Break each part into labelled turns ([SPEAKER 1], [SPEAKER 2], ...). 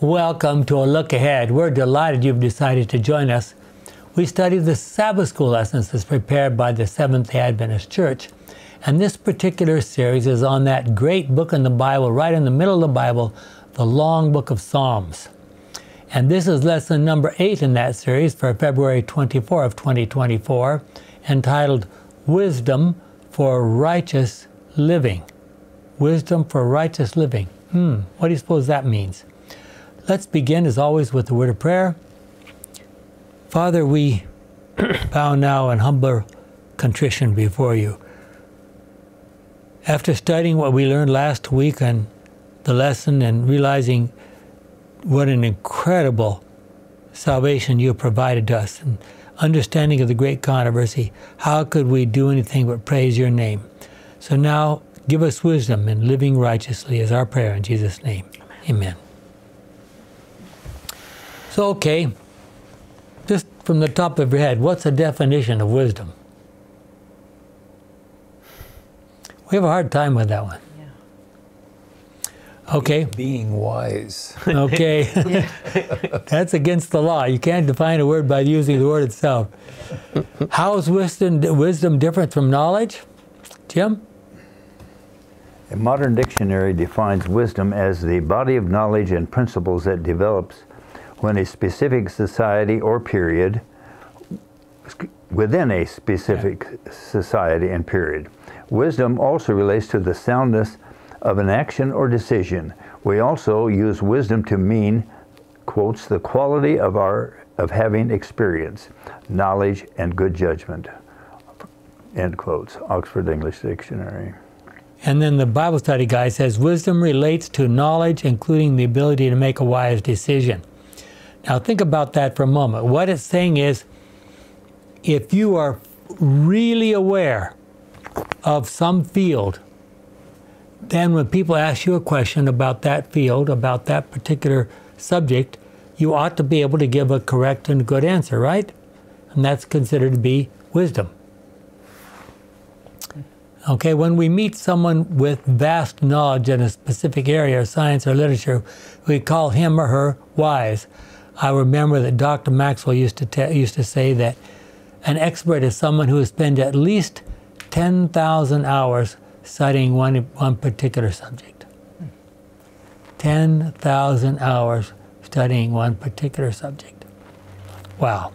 [SPEAKER 1] Welcome to a look ahead. We're delighted you've decided to join us. We study the Sabbath School lessons as prepared by the Seventh day Adventist Church. And this particular series is on that great book in the Bible, right in the middle of the Bible, the long book of Psalms. And this is lesson number eight in that series for February 24 of 2024, entitled Wisdom for Righteous Living. Wisdom for Righteous Living. Hmm, what do you suppose that means? Let's begin, as always, with the word of prayer. Father, we bow now in humble contrition before you. After studying what we learned last week on the lesson and realizing what an incredible salvation you provided to us and understanding of the great controversy, how could we do anything but praise your name? So now give us wisdom in living righteously is our prayer in Jesus' name. Amen. So, okay, just from the top of your head, what's the definition of wisdom? We have a hard time with that one. Yeah. Okay.
[SPEAKER 2] Being wise.
[SPEAKER 1] Okay. That's against the law. You can't define a word by using the word itself. How is wisdom, wisdom different from knowledge? Jim?
[SPEAKER 3] A modern dictionary defines wisdom as the body of knowledge and principles that develops when a specific society or period, within a specific yeah. society and period. Wisdom also relates to the soundness of an action or decision. We also use wisdom to mean, quotes, the quality of our of having experience, knowledge, and good judgment. End quotes. Oxford English Dictionary.
[SPEAKER 1] And then the Bible study guide says wisdom relates to knowledge, including the ability to make a wise decision. Now, think about that for a moment. What it's saying is if you are really aware of some field, then when people ask you a question about that field, about that particular subject, you ought to be able to give a correct and good answer, right? And that's considered to be wisdom. Okay, when we meet someone with vast knowledge in a specific area of science or literature, we call him or her wise. I remember that Dr. Maxwell used to, te- used to say that an expert is someone who has spent at least 10,000 hours studying one, one particular subject. 10,000 hours studying one particular subject. Wow.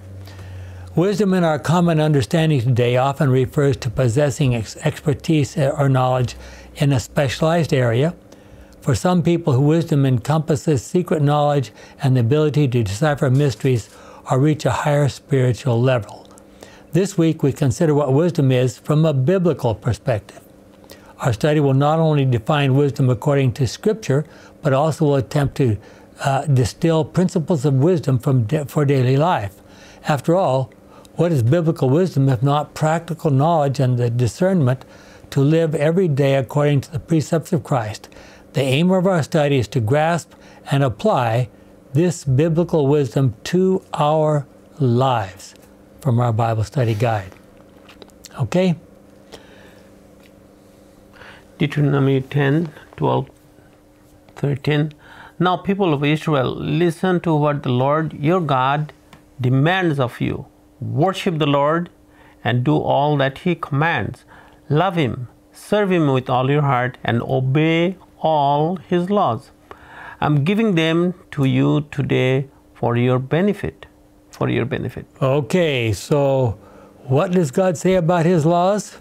[SPEAKER 1] Wisdom in our common understanding today often refers to possessing ex- expertise or knowledge in a specialized area for some people, wisdom encompasses secret knowledge and the ability to decipher mysteries or reach a higher spiritual level. This week, we consider what wisdom is from a biblical perspective. Our study will not only define wisdom according to Scripture, but also will attempt to uh, distill principles of wisdom from for daily life. After all, what is biblical wisdom if not practical knowledge and the discernment to live every day according to the precepts of Christ? The aim of our study is to grasp and apply this biblical wisdom to our lives from our Bible study guide. Okay?
[SPEAKER 4] Deuteronomy 10, 12, 13. Now, people of Israel, listen to what the Lord your God demands of you. Worship the Lord and do all that He commands. Love Him, serve Him with all your heart, and obey all his laws. I'm giving them to you today for your benefit. For your benefit.
[SPEAKER 1] Okay, so what does God say about his laws?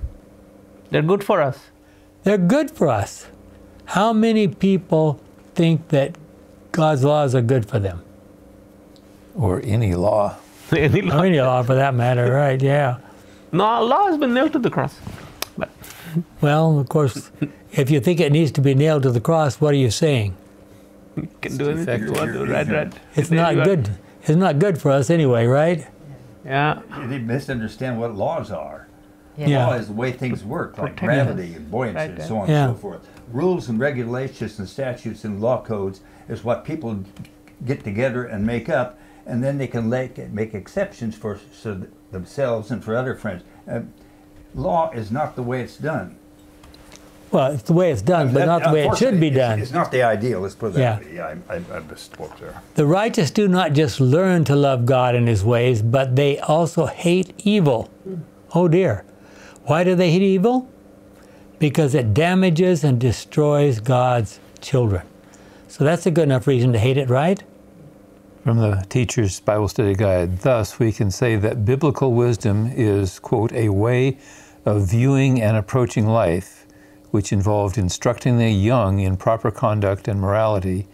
[SPEAKER 4] They're good for us.
[SPEAKER 1] They're good for us. How many people think that God's laws are good for them?
[SPEAKER 2] Or any law.
[SPEAKER 1] any law. Or any law for that matter, right, yeah.
[SPEAKER 4] No, law has been nailed to the cross.
[SPEAKER 1] But. Well, of course, if you think it needs to be nailed to the cross, what are you saying?
[SPEAKER 4] You can do anything you want to, right, right.
[SPEAKER 1] It's not good. It's not good for us anyway, right?
[SPEAKER 4] Yeah.
[SPEAKER 3] They misunderstand what laws are.
[SPEAKER 1] Yeah.
[SPEAKER 3] Law is the way things work, like gravity and buoyancy right, and so on yeah. and so forth. Rules and regulations and statutes and law codes is what people get together and make up, and then they can make exceptions for so themselves and for other friends. Uh, law is not the way it's done.
[SPEAKER 1] Well, it's the way it's done, but
[SPEAKER 3] That-
[SPEAKER 1] not the way it should be
[SPEAKER 3] unfortunately, it's-
[SPEAKER 1] done.
[SPEAKER 3] It's not the ideal. Let's put it
[SPEAKER 1] Yeah.
[SPEAKER 3] that way. Yeah, I, I, I misspoke there.
[SPEAKER 1] The righteous do not just learn to love God and His ways, but they also hate evil. Oh dear. Why do they hate evil? Because it damages and destroys God's children. So that's a good enough reason to hate it, right?
[SPEAKER 2] From the Teacher's Bible Study Guide. Thus, we can say that biblical wisdom is, quote, a way of viewing and approaching life which involved instructing the young in proper conduct and morality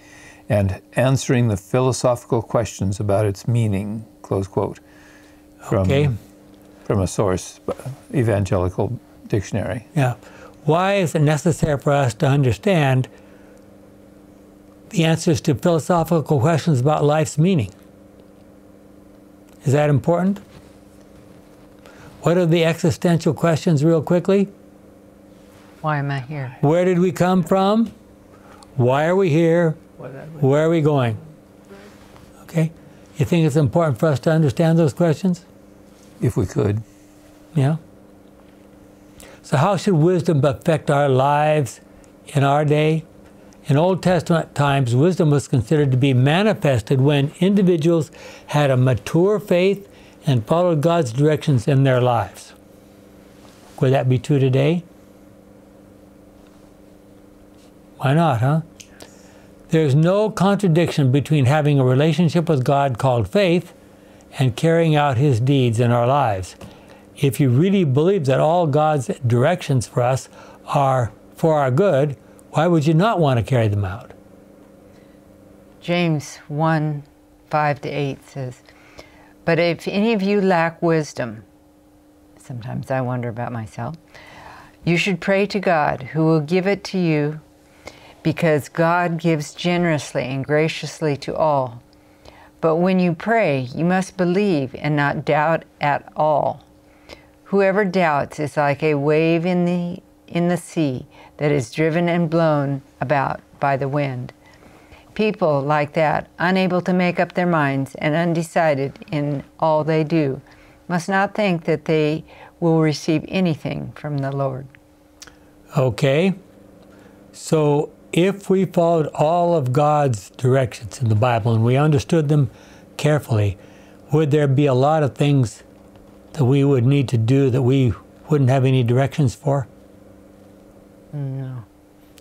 [SPEAKER 2] and answering the philosophical questions about its meaning, close quote. From,
[SPEAKER 1] Okay.
[SPEAKER 2] From a source, uh, Evangelical Dictionary.
[SPEAKER 1] Yeah. Why is it necessary for us to understand the answers to philosophical questions about life's meaning? Is that important? What are the existential questions, real quickly?
[SPEAKER 5] Why am I here?
[SPEAKER 1] Where did we come from? Why are we here? Where are we going? Okay? You think it's important for us to understand those questions?
[SPEAKER 2] If we could.
[SPEAKER 1] Yeah. So, how should wisdom affect our lives in our day? In Old Testament times, wisdom was considered to be manifested when individuals had a mature faith and followed God's directions in their lives. Would that be true today? Why not, huh? There's no contradiction between having a relationship with God called faith and carrying out His deeds in our lives. If you really believe that all God's directions for us are for our good, why would you not want to carry them out?
[SPEAKER 5] James 1 5 to 8 says, But if any of you lack wisdom, sometimes I wonder about myself, you should pray to God, who will give it to you, because God gives generously and graciously to all. But when you pray, you must believe and not doubt at all. Whoever doubts is like a wave in the in the sea that is driven and blown about by the wind. People like that, unable to make up their minds and undecided in all they do, must not think that they will receive anything from the Lord.
[SPEAKER 1] Okay? So, if we followed all of God's directions in the Bible and we understood them carefully, would there be a lot of things that we would need to do that we wouldn't have any directions for?
[SPEAKER 5] No.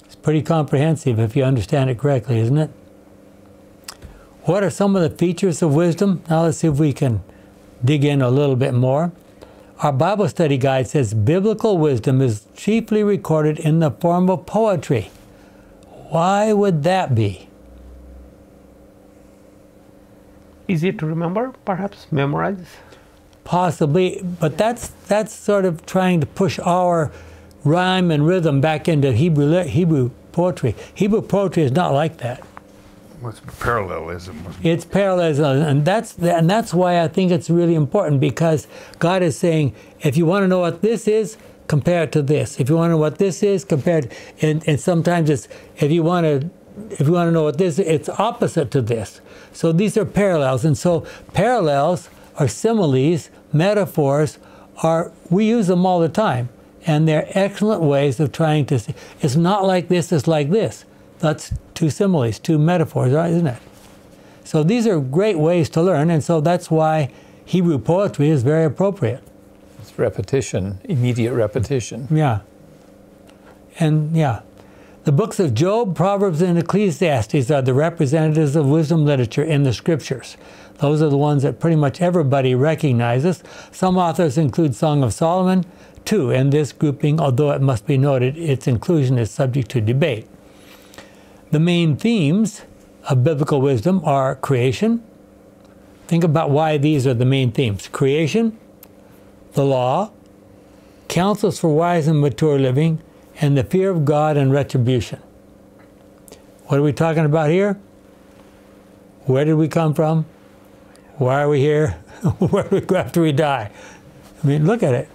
[SPEAKER 1] It's pretty comprehensive if you understand it correctly, isn't it? What are some of the features of wisdom? Now let's see if we can dig in a little bit more. Our Bible study guide says biblical wisdom is chiefly recorded in the form of poetry. Why would that be?
[SPEAKER 4] Easy to remember, perhaps memorize.
[SPEAKER 1] Possibly, but that's that's sort of trying to push our rhyme and rhythm back into Hebrew Hebrew poetry. Hebrew poetry is not like that.
[SPEAKER 3] What's parallelism?
[SPEAKER 1] It's parallelism, and that's and that's why I think it's really important because God is saying, if you want to know what this is, compare it to this. If you want to know what this is, compared, and, and sometimes it's if you want to if you want to know what this is, it's opposite to this. So these are parallels, and so parallels are similes, metaphors are we use them all the time, and they're excellent ways of trying to. See. It's not like this; it's like this. That's two similes, two metaphors, right, isn't it? So these are great ways to learn, and so that's why Hebrew poetry is very appropriate.
[SPEAKER 2] Repetition, immediate repetition.
[SPEAKER 1] Yeah. And yeah. The books of Job, Proverbs, and Ecclesiastes are the representatives of wisdom literature in the scriptures. Those are the ones that pretty much everybody recognizes. Some authors include Song of Solomon, too, in this grouping, although it must be noted its inclusion is subject to debate. The main themes of biblical wisdom are creation. Think about why these are the main themes creation, the law, counsels for wise and mature living, and the fear of God and retribution. What are we talking about here? Where did we come from? Why are we here? Where do we go after we die? I mean, look at it.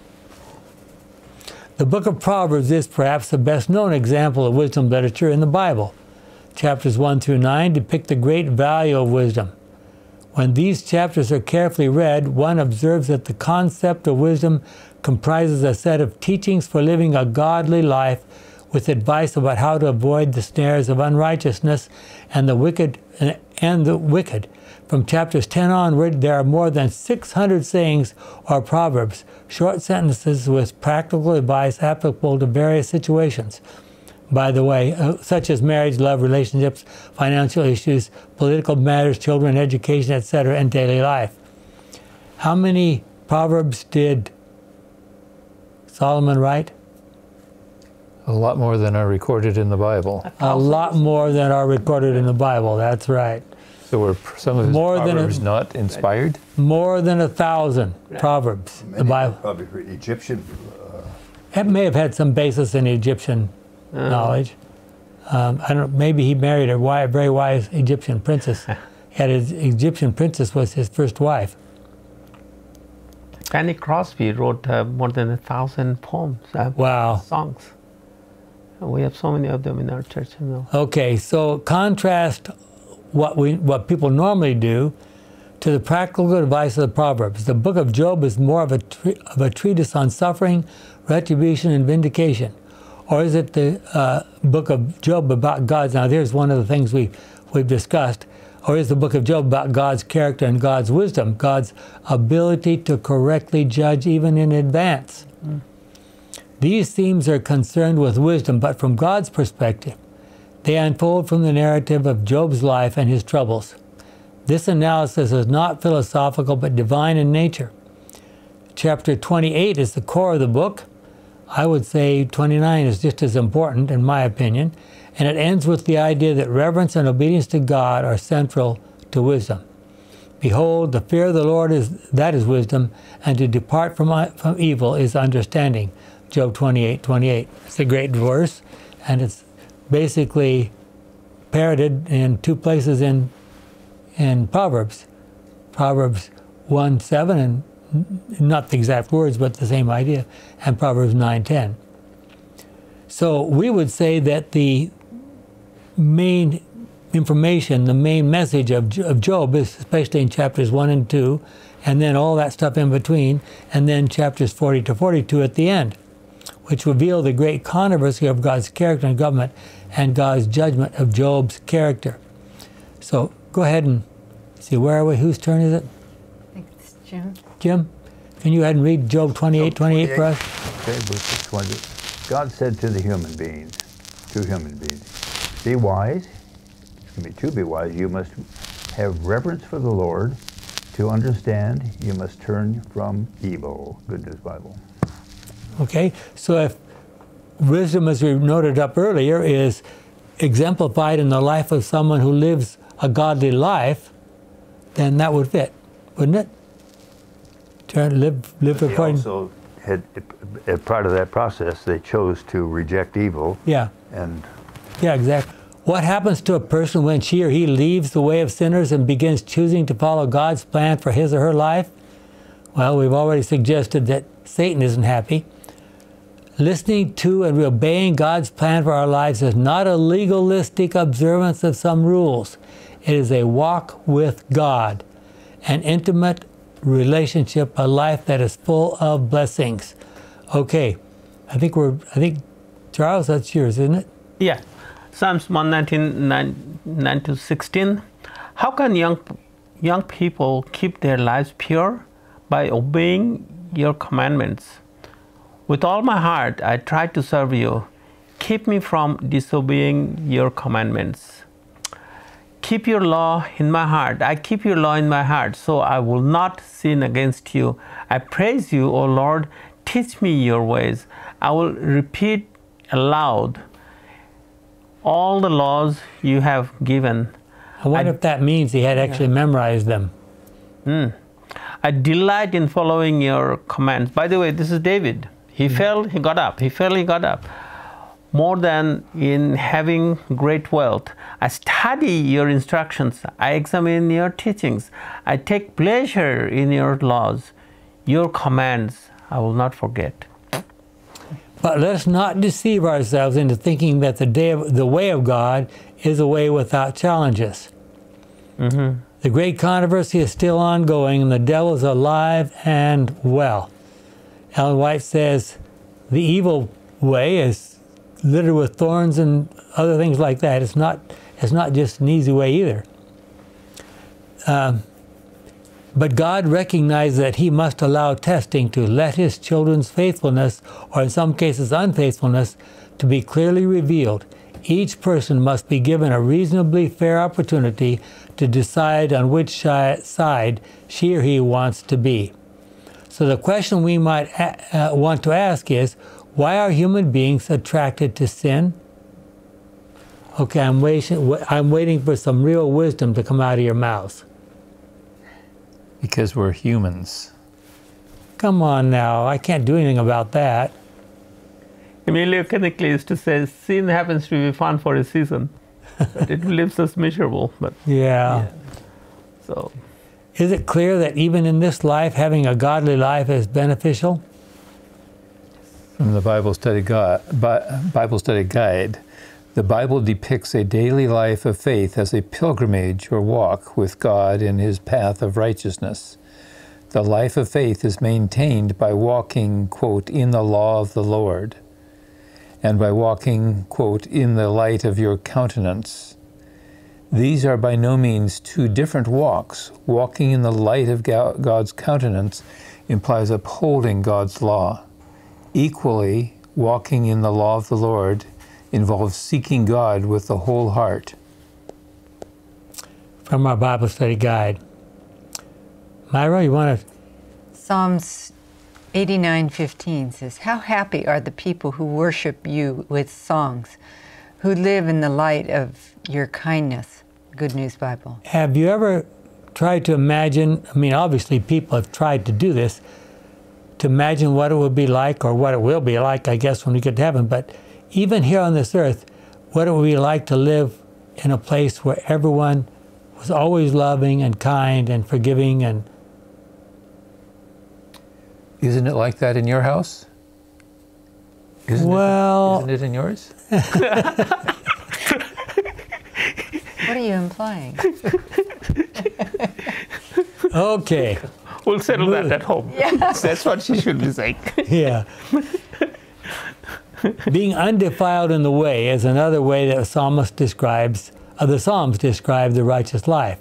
[SPEAKER 1] The book of Proverbs is perhaps the best known example of wisdom literature in the Bible. Chapters 1 through 9 depict the great value of wisdom. When these chapters are carefully read, one observes that the concept of wisdom comprises a set of teachings for living a godly life with advice about how to avoid the snares of unrighteousness and the wicked and the wicked. From chapters 10 onward, there are more than 600 sayings or proverbs, short sentences with practical advice applicable to various situations. By the way, uh, such as marriage, love, relationships, financial issues, political matters, children, education, etc., and daily life. How many proverbs did Solomon write?
[SPEAKER 2] A lot more than are recorded in the Bible.
[SPEAKER 1] A lot more than are recorded in the Bible. That's right.
[SPEAKER 2] So were some of his
[SPEAKER 1] More than a-
[SPEAKER 2] proverbs not inspired?
[SPEAKER 1] More than a thousand proverbs. The Bible.
[SPEAKER 3] Probably for Egyptian.
[SPEAKER 1] It may have had some basis in Egyptian knowledge. Um, I don't. Maybe he married a wi- very wise Egyptian princess. He had his Egyptian princess was his first wife.
[SPEAKER 4] Fanny Crosby wrote uh, more than a thousand poems, uh,
[SPEAKER 1] Wow.
[SPEAKER 4] songs. We have so many of them in our church. You know.
[SPEAKER 1] Okay, so contrast what we what people normally do to the practical advice of the Proverbs. The book of Job is more of a tre- of a treatise on suffering, retribution, and vindication, or is it the uh, book of Job about God's? Now, there's one of the things we we've discussed. Or is the book of Job about God's character and God's wisdom, God's ability to correctly judge even in advance? These themes are concerned with wisdom, but from God's perspective, they unfold from the narrative of Job's life and his troubles. This analysis is not philosophical but divine in nature. Chapter 28 is the core of the book. I would say 29 is just as important, in my opinion, and it ends with the idea that reverence and obedience to God are central to wisdom. Behold, the fear of the Lord is that is wisdom, and to depart from, uh, from evil is understanding. Job 28, 28. It's a great verse, and it's basically parroted in two places in in Proverbs. Proverbs 1, 7, and not the exact words, but the same idea, and Proverbs 9:10. So we would say that the main information, the main message of, of Job is especially in chapters 1 and 2, and then all that stuff in between, and then chapters 40 to 42 at the end, which reveal the great controversy of God's character and government and God's judgment of Job's character. So go ahead and see, where are we? Whose turn is it?
[SPEAKER 5] I think it's Jim.
[SPEAKER 1] Jim? Can you go ahead and read Job 28, 28 for us?
[SPEAKER 3] Okay, verse 20. God said to the human beings, to human beings, be wise. Excuse me, to be wise, you must have reverence for the Lord. To understand, you must turn from evil. Good News Bible.
[SPEAKER 1] Okay, so if wisdom, as we noted up earlier, is exemplified in the life of someone who lives a godly life, then that would fit, wouldn't it? Turn, live, live
[SPEAKER 3] They
[SPEAKER 1] according.
[SPEAKER 3] also had, as part of that process, they chose to reject evil
[SPEAKER 1] yeah,
[SPEAKER 3] and
[SPEAKER 1] yeah, exactly. What happens to a person when she or he leaves the way of sinners and begins choosing to follow God's plan for his or her life? Well, we've already suggested that Satan isn't happy. Listening to and obeying God's plan for our lives is not a legalistic observance of some rules. It is a walk with God, an intimate relationship, a life that is full of blessings. Okay, I think we're, I think, Charles, that's yours, isn't it?
[SPEAKER 4] Yeah. Psalms 119, 9, 9 to 16. How can young, young people keep their lives pure? By obeying your commandments. With all my heart, I try to serve you. Keep me from disobeying your commandments. Keep your law in my heart. I keep your law in my heart, so I will not sin against you. I praise you, O Lord. Teach me your ways. I will repeat aloud all the laws you have given.
[SPEAKER 1] I wonder if that means he had actually memorized them. Hmm.
[SPEAKER 4] I delight in following your commands. By the way, this is David. He hmm. fell, he got up. He fell, he got up. More than in having great wealth. I study your instructions. I examine your teachings. I take pleasure in your laws. Your commands I will not forget.
[SPEAKER 1] But let's not deceive ourselves into thinking that the, day of, the way of God is a way without challenges. Mm-hmm. The great controversy is still ongoing, and the devil is alive and well. Ellen White says the evil way is littered with thorns and other things like that. It's not, it's not just an easy way either. Um, but God recognized that He must allow testing to let His children's faithfulness, or in some cases unfaithfulness, to be clearly revealed. Each person must be given a reasonably fair opportunity to decide on which side she or he wants to be. So the question we might uh, want to ask is, why are human beings attracted to sin? Okay, I'm waiting, I'm waiting for some real wisdom to come out of your mouth.
[SPEAKER 2] Because we're humans.
[SPEAKER 1] Come on now, I can't do anything about that.
[SPEAKER 4] Emilio Cannicli used to say, sin happens to be fun for a season, but it leaves us miserable. But
[SPEAKER 1] yeah. yeah.
[SPEAKER 4] So,
[SPEAKER 1] is it clear that even in this life, having a godly life is beneficial?
[SPEAKER 2] From the Bible Study Guide, Bible Study Guide, the Bible depicts a daily life of faith as a pilgrimage or walk with God in His path of righteousness. The life of faith is maintained by walking, quote, in the law of the Lord, and by walking, quote, in the light of your countenance. These are by no means two different walks. Walking in the light of God's countenance implies upholding God's law. Equally, walking in the law of the Lord involves seeking God with the whole heart.
[SPEAKER 1] From our Bible study guide. Myra, you want to?
[SPEAKER 5] Psalms 89:15 says, "How happy are the people who worship you with songs, who live in the light of your kindness." Good News Bible.
[SPEAKER 1] Have you ever tried to imagine? I mean, obviously, people have tried to do this to imagine what it would be like, or what it will be like, I guess, when we get to heaven. But even here on this earth, what it would be like to live in a place where everyone was always loving and kind and forgiving and
[SPEAKER 2] isn't it like that in your house?
[SPEAKER 1] Isn't well,
[SPEAKER 2] it, isn't it in yours?
[SPEAKER 5] what are you implying?
[SPEAKER 1] okay.
[SPEAKER 4] We'll settle that at home. That's what she should be saying.
[SPEAKER 1] yeah. Being undefiled in the way is another way that the psalmist describes, uh, the Psalms describe the righteous life.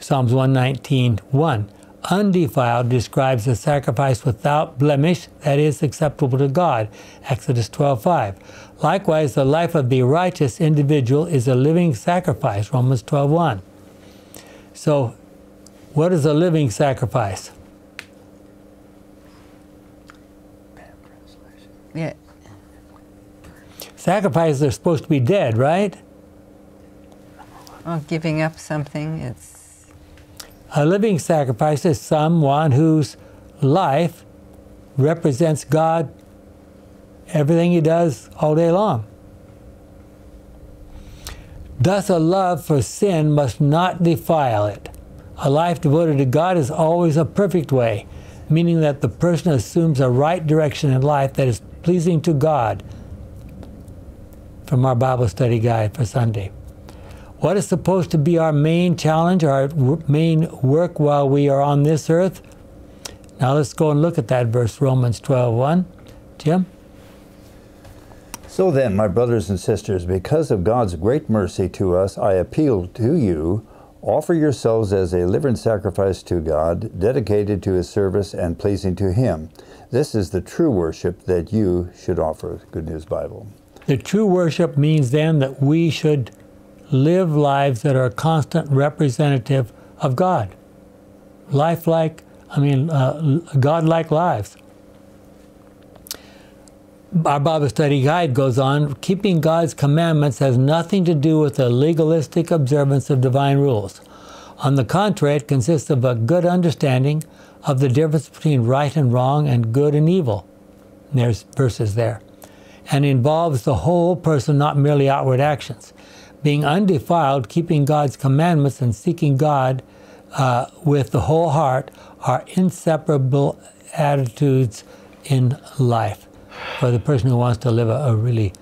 [SPEAKER 1] Psalms 119, 1. Undefiled describes a sacrifice without blemish that is acceptable to God. Exodus 12, 5. Likewise, the life of the righteous individual is a living sacrifice. Romans 12, 1. So, what is a living sacrifice?
[SPEAKER 5] Yeah.
[SPEAKER 1] Sacrifices are supposed to be dead, right?
[SPEAKER 5] Well, giving up something, it's.
[SPEAKER 1] A living sacrifice is someone whose life represents God, everything he does all day long. Thus, a love for sin must not defile it. A life devoted to God is always a perfect way, meaning that the person assumes a right direction in life that is pleasing to God from our Bible study guide for Sunday. What is supposed to be our main challenge, our main work while we are on this earth? Now let's go and look at that verse, Romans 12 1. Jim?
[SPEAKER 3] So then, my brothers and sisters, because of God's great mercy to us, I appeal to you offer yourselves as a living sacrifice to God, dedicated to His service and pleasing to Him. This is the true worship that you should offer. Good News Bible.
[SPEAKER 1] The true worship means then that we should live lives that are constant representative of God. Lifelike, I mean, uh, God-like lives. Our Bible study guide goes on, keeping God's commandments has nothing to do with the legalistic observance of divine rules. On the contrary, it consists of a good understanding of the difference between right and wrong and good and evil. There's verses there. And involves the whole person, not merely outward actions. Being undefiled, keeping God's commandments, and seeking God uh, with the whole heart are inseparable attitudes in life for the person who wants to live a, a really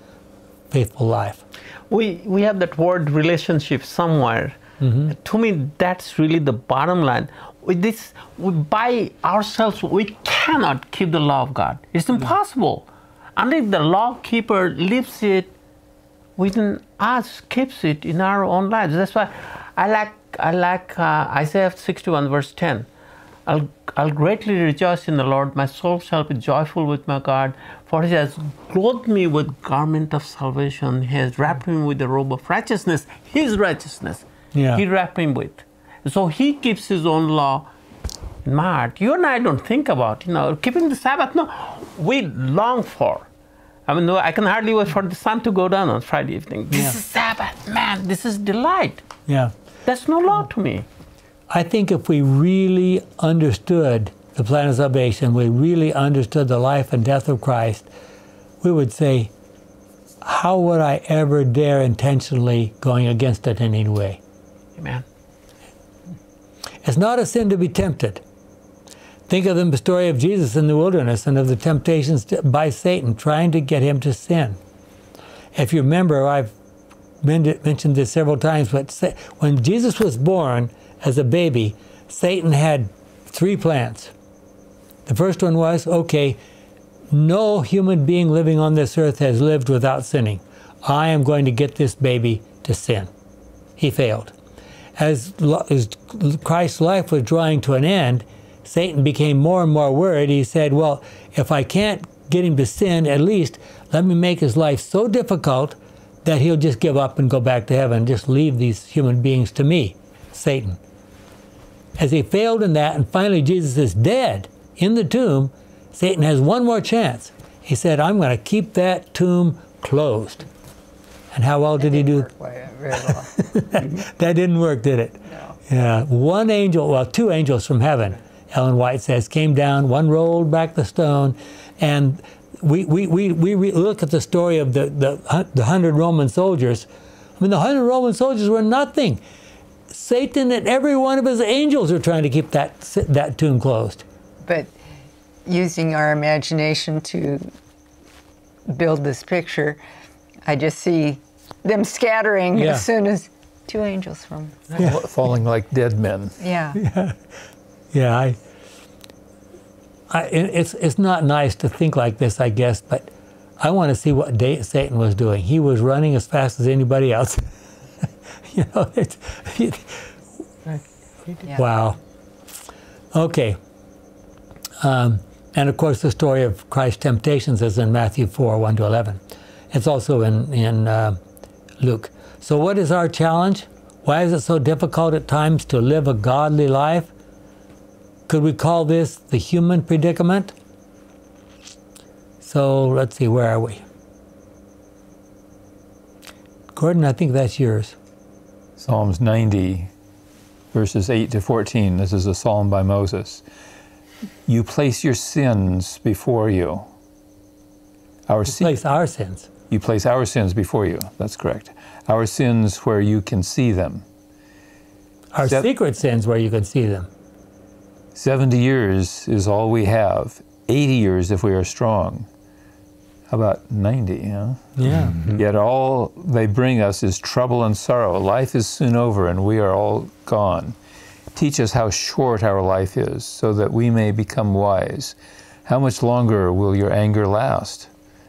[SPEAKER 1] faithful life.
[SPEAKER 4] We, we have that word relationship somewhere. Mm-hmm. To me, that's really the bottom line with this, we, by ourselves, we cannot keep the law of God. It's impossible. And if the law keeper leaves it within us, keeps it in our own lives. That's why I like I like uh, Isaiah 61 verse 10. I'll, I'll greatly rejoice in the Lord. My soul shall be joyful with my God, for He has clothed me with garment of salvation. He has wrapped me with the robe of righteousness. His righteousness.
[SPEAKER 1] Yeah.
[SPEAKER 4] He wrapped me with. So He keeps His own law in my heart. You and I don't think about, you know, keeping the Sabbath. No, we long for. I mean, no, I can hardly wait for the sun to go down on Friday evening. This
[SPEAKER 1] Yeah.
[SPEAKER 4] is Sabbath, man. This is delight.
[SPEAKER 1] Yeah.
[SPEAKER 4] That's no law to me.
[SPEAKER 1] I think if we really understood the plan of salvation, we really understood the life and death of Christ, we would say, how would I ever dare intentionally going against it in any way?
[SPEAKER 4] Amen.
[SPEAKER 1] It's not a sin to be tempted. Think of the story of Jesus in the wilderness and of the temptations by Satan trying to get him to sin. If you remember, I've mentioned this several times, but when Jesus was born as a baby, Satan had three plans. The first one was okay, no human being living on this earth has lived without sinning. I am going to get this baby to sin. He failed. As, as Christ's life was drawing to an end, Satan became more and more worried. He said, Well, if I can't get him to sin, at least let me make his life so difficult that he'll just give up and go back to heaven, and just leave these human beings to me, Satan. As he failed in that, and finally Jesus is dead in the tomb, Satan has one more chance. He said, I'm going to keep that tomb closed. And how well did he do?
[SPEAKER 5] Very well.
[SPEAKER 1] That didn't work, did it?
[SPEAKER 5] No.
[SPEAKER 1] Yeah. One angel, well, two angels from heaven, Ellen White says, came down, one rolled back the stone, and we, we, we, we look at the story of the, the, the hundred Roman soldiers. I mean, the hundred Roman soldiers were nothing. Satan and every one of his angels are trying to keep that, that tomb closed.
[SPEAKER 5] But using our imagination to build this picture, I just see them scattering
[SPEAKER 1] Yeah.
[SPEAKER 5] as soon as two angels from.
[SPEAKER 2] falling like dead men.
[SPEAKER 5] Yeah.
[SPEAKER 1] Yeah, I, I, it's it's not nice to think like this, I guess, but I want to see what da- Satan was doing. He was running as fast as anybody else. you know, it's,
[SPEAKER 5] Yeah.
[SPEAKER 1] wow. Okay. Um, and of course, the story of Christ's temptations is in Matthew 4 1 to 11. It's also in, in uh, Luke. So, what is our challenge? Why is it so difficult at times to live a godly life? Could we call this the human predicament? So, let's see, where are we? Gordon, I think that's yours.
[SPEAKER 2] Psalms 90, verses 8 to 14. This is a psalm by Moses. You place your sins before you. Our sin-
[SPEAKER 1] Place our sins.
[SPEAKER 2] you place our sins before you. That's correct. Our sins where you can see them.
[SPEAKER 1] Our
[SPEAKER 2] That-
[SPEAKER 1] secret sins where you can see them.
[SPEAKER 2] 70 years is all we have. 80 years if we are strong. How about 90, you know?
[SPEAKER 1] Yeah. Mm-hmm.
[SPEAKER 2] Yet all they bring us is trouble and sorrow. Life is soon over and we are all gone. Teach us how short our life is so that we may become wise. How much longer will your anger last?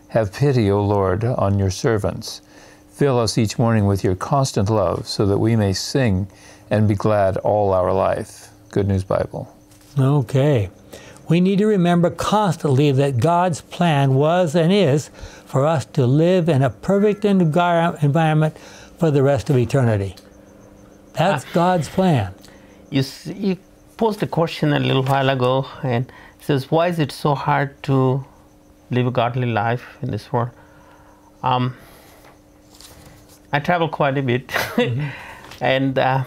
[SPEAKER 2] Have pity, O Lord, on your servants. Fill us each morning with your constant love so that we may sing and be glad all our life. Good News Bible.
[SPEAKER 1] Okay. We need to remember constantly that God's plan was and is for us to live in a perfect environment for the rest of eternity. That's God's plan.
[SPEAKER 4] You, you posed a question a little while ago and says, Why is it so hard to live a godly life in this world? Um, I travel quite a bit, and uh,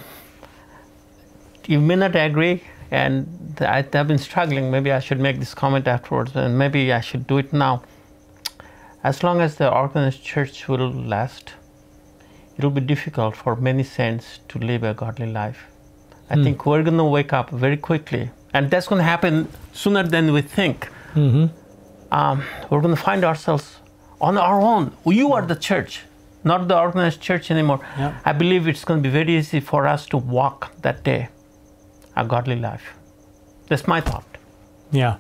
[SPEAKER 4] you may not agree, and I, I've been struggling. Maybe I should make this comment afterwards, and maybe I should do it now. As long as the organized church will last, it will be difficult for many saints to live a godly life. I think we're going to wake up very quickly, and that's going to happen sooner than we think. Um, we're going to find ourselves on our own. You are the church, not the organized church anymore.
[SPEAKER 1] Yeah.
[SPEAKER 4] I believe it's going to be very easy for us to walk that day a godly life. That's my thought.
[SPEAKER 1] Yeah.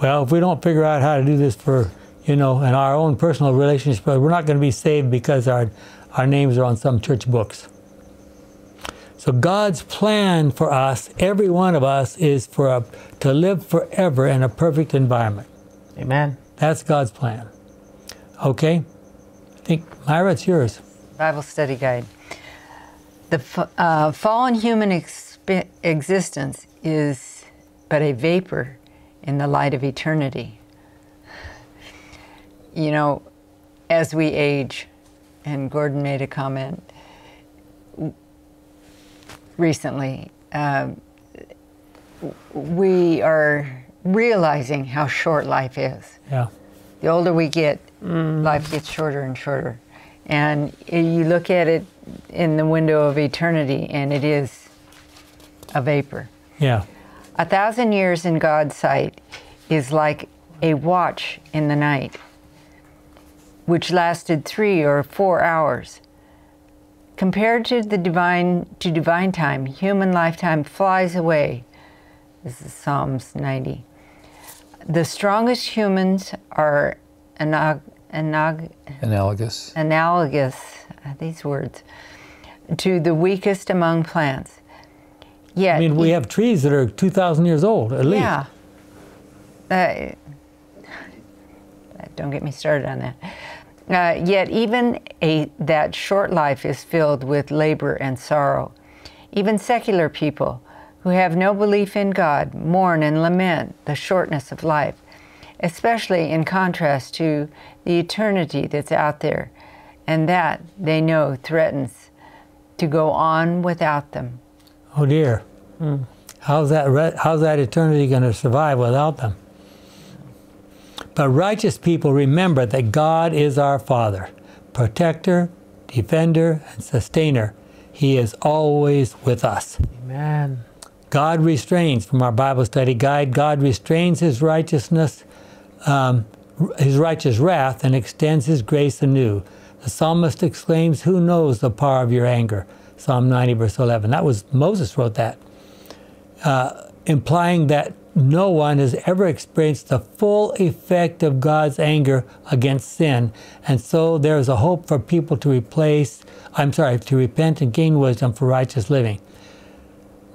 [SPEAKER 1] Well, if we don't figure out how to do this for you know, in our own personal relationships, but we're not going to be saved because our, our names are on some church books. So God's plan for us, every one of us, is for a, to live forever in a perfect environment.
[SPEAKER 4] Amen.
[SPEAKER 1] That's God's plan. Okay? I think, Myra, it's yours.
[SPEAKER 5] Bible Study Guide. The uh, fallen human exp- existence is but a vapor in the light of eternity. You know, as we age, and Gordon made a comment recently, um, we are realizing how short life is.
[SPEAKER 1] Yeah.
[SPEAKER 5] The older we get, life gets shorter and shorter. And you look at it in the window of eternity, and it is a vapor.
[SPEAKER 1] Yeah.
[SPEAKER 5] A thousand years in God's sight is like a watch in the night, which lasted three or four hours. Compared to the divine to divine time, human lifetime flies away. This is Psalms 90. The strongest humans are anag, anag,
[SPEAKER 2] Analogous.
[SPEAKER 5] analogous, these words, to the weakest among plants. Yet,
[SPEAKER 1] I mean, we have trees that are 2,000 years old, at least.
[SPEAKER 5] yeah. Uh, don't get me started on that. Uh, yet, even a, that short life is filled with labor and sorrow. Even secular people who have no belief in God mourn and lament the shortness of life, especially in contrast to the eternity that's out there, and that they know threatens to go on without them.
[SPEAKER 1] Oh dear. How's that? How's that eternity going to survive without them? But righteous people remember that God is our Father, protector, defender, and sustainer. He is always with us.
[SPEAKER 4] Amen.
[SPEAKER 1] God restrains, from our Bible study guide, God restrains His righteousness, um, His righteous wrath, and extends His grace anew. The psalmist exclaims, "Who knows the power of your anger?" Psalm 90, verse 11. That was Moses wrote that, uh, implying that no one has ever experienced the full effect of God's anger against sin, and so there is a hope for people to replace. I'm sorry, to repent and gain wisdom for righteous living.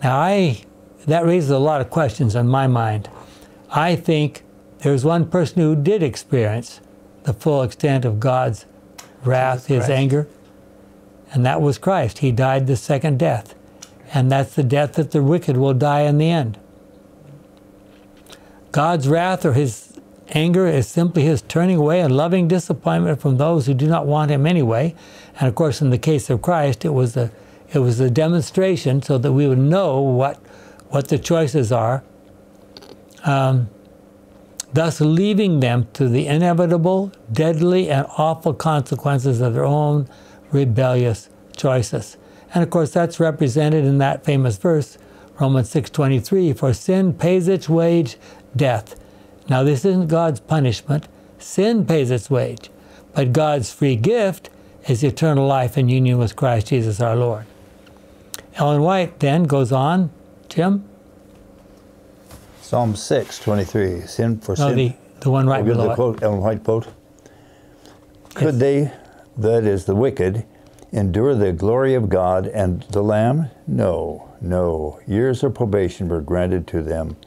[SPEAKER 1] Now, I that raises a lot of questions in my mind. I think there's one person who did experience the full extent of God's wrath, His
[SPEAKER 3] Christ.
[SPEAKER 1] anger, and that was Christ. He died the second death, and that's the death that the wicked will die in the end. God's wrath or His anger is simply His turning away and loving disappointment from those who do not want Him anyway. And of course, in the case of Christ, it was a it was a demonstration so that we would know what what the choices are. Um, thus, leaving them to the inevitable, deadly, and awful consequences of their own rebellious choices. And of course, that's represented in that famous verse, Romans 6:23, "For sin pays its wage, death." Now, this isn't God's punishment. Sin pays its wage, but God's free gift is eternal life in union with Christ Jesus our Lord. Ellen White then goes on, Jim.
[SPEAKER 3] Psalm 6, 23. Sin for
[SPEAKER 1] No,
[SPEAKER 3] sin.
[SPEAKER 1] the, the one right
[SPEAKER 3] Oh,
[SPEAKER 1] below
[SPEAKER 3] the quote, Ellen White quote. Could
[SPEAKER 1] Yes.
[SPEAKER 3] they, that is the wicked, endure the glory of God and the Lamb? No, no. Years of probation were granted to them,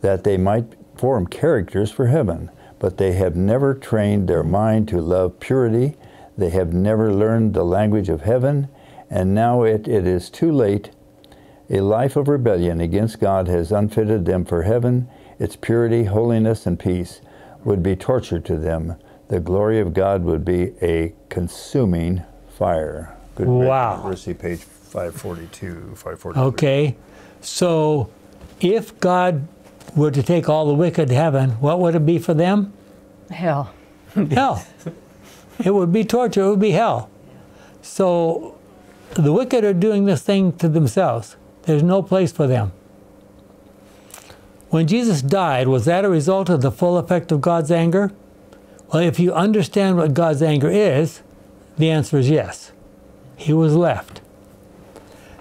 [SPEAKER 3] that they might form characters for heaven. But they have never trained their mind to love purity. They have never learned the language of heaven, and now it, it is too late. A life of rebellion against God has unfitted them for heaven. Its purity, holiness, and peace would be torture to them. The glory of God would be a consuming fire. Great
[SPEAKER 1] Wow.
[SPEAKER 3] Controversy, page 542, 543.
[SPEAKER 1] Okay, so if God were to take all the wicked to heaven, what would it be for them?
[SPEAKER 5] Hell.
[SPEAKER 1] hell. It would be torture, it would be hell. So the wicked are doing this thing to themselves. There's no place for them. When Jesus died, was that a result of the full effect of God's anger? Well, if you understand what God's anger is, the answer is yes. He was left.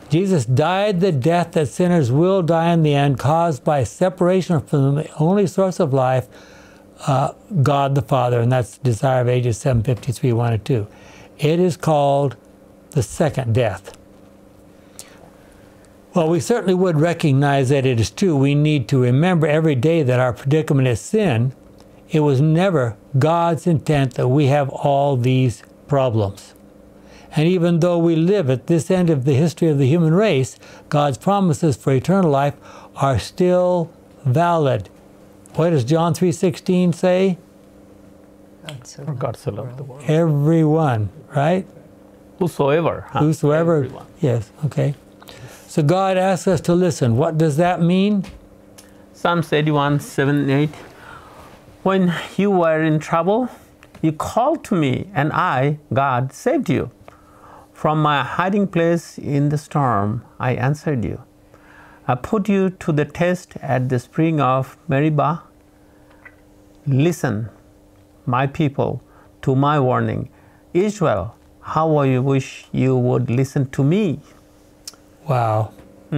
[SPEAKER 1] Jesus died the death that sinners will die in the end, caused by separation from the only source of life, uh, God the Father, and that's the Desire of Ages 753, 1 and 2. It is called the second death. Well, we certainly would recognize that it is true. We need to remember every day that our predicament is sin. It was never God's intent that we have all these problems. And even though we live at this end of the history of the human race, God's promises for eternal life are still valid. What does John 3:16 say?
[SPEAKER 5] God so
[SPEAKER 4] For God so loved the world.
[SPEAKER 1] Everyone, right?
[SPEAKER 4] Whosoever. huh?
[SPEAKER 1] Whosoever.
[SPEAKER 4] Everyone.
[SPEAKER 1] Yes, okay. So God asks us to listen. What does that mean?
[SPEAKER 4] Psalms 81, 7, 8. When you were in trouble, you called to me, and I, God, saved you. From my hiding place in the storm, I answered you. I put you to the test at the spring of Meribah. Listen, my people, to my warning. Israel, how I wish you would listen to me.
[SPEAKER 1] Wow.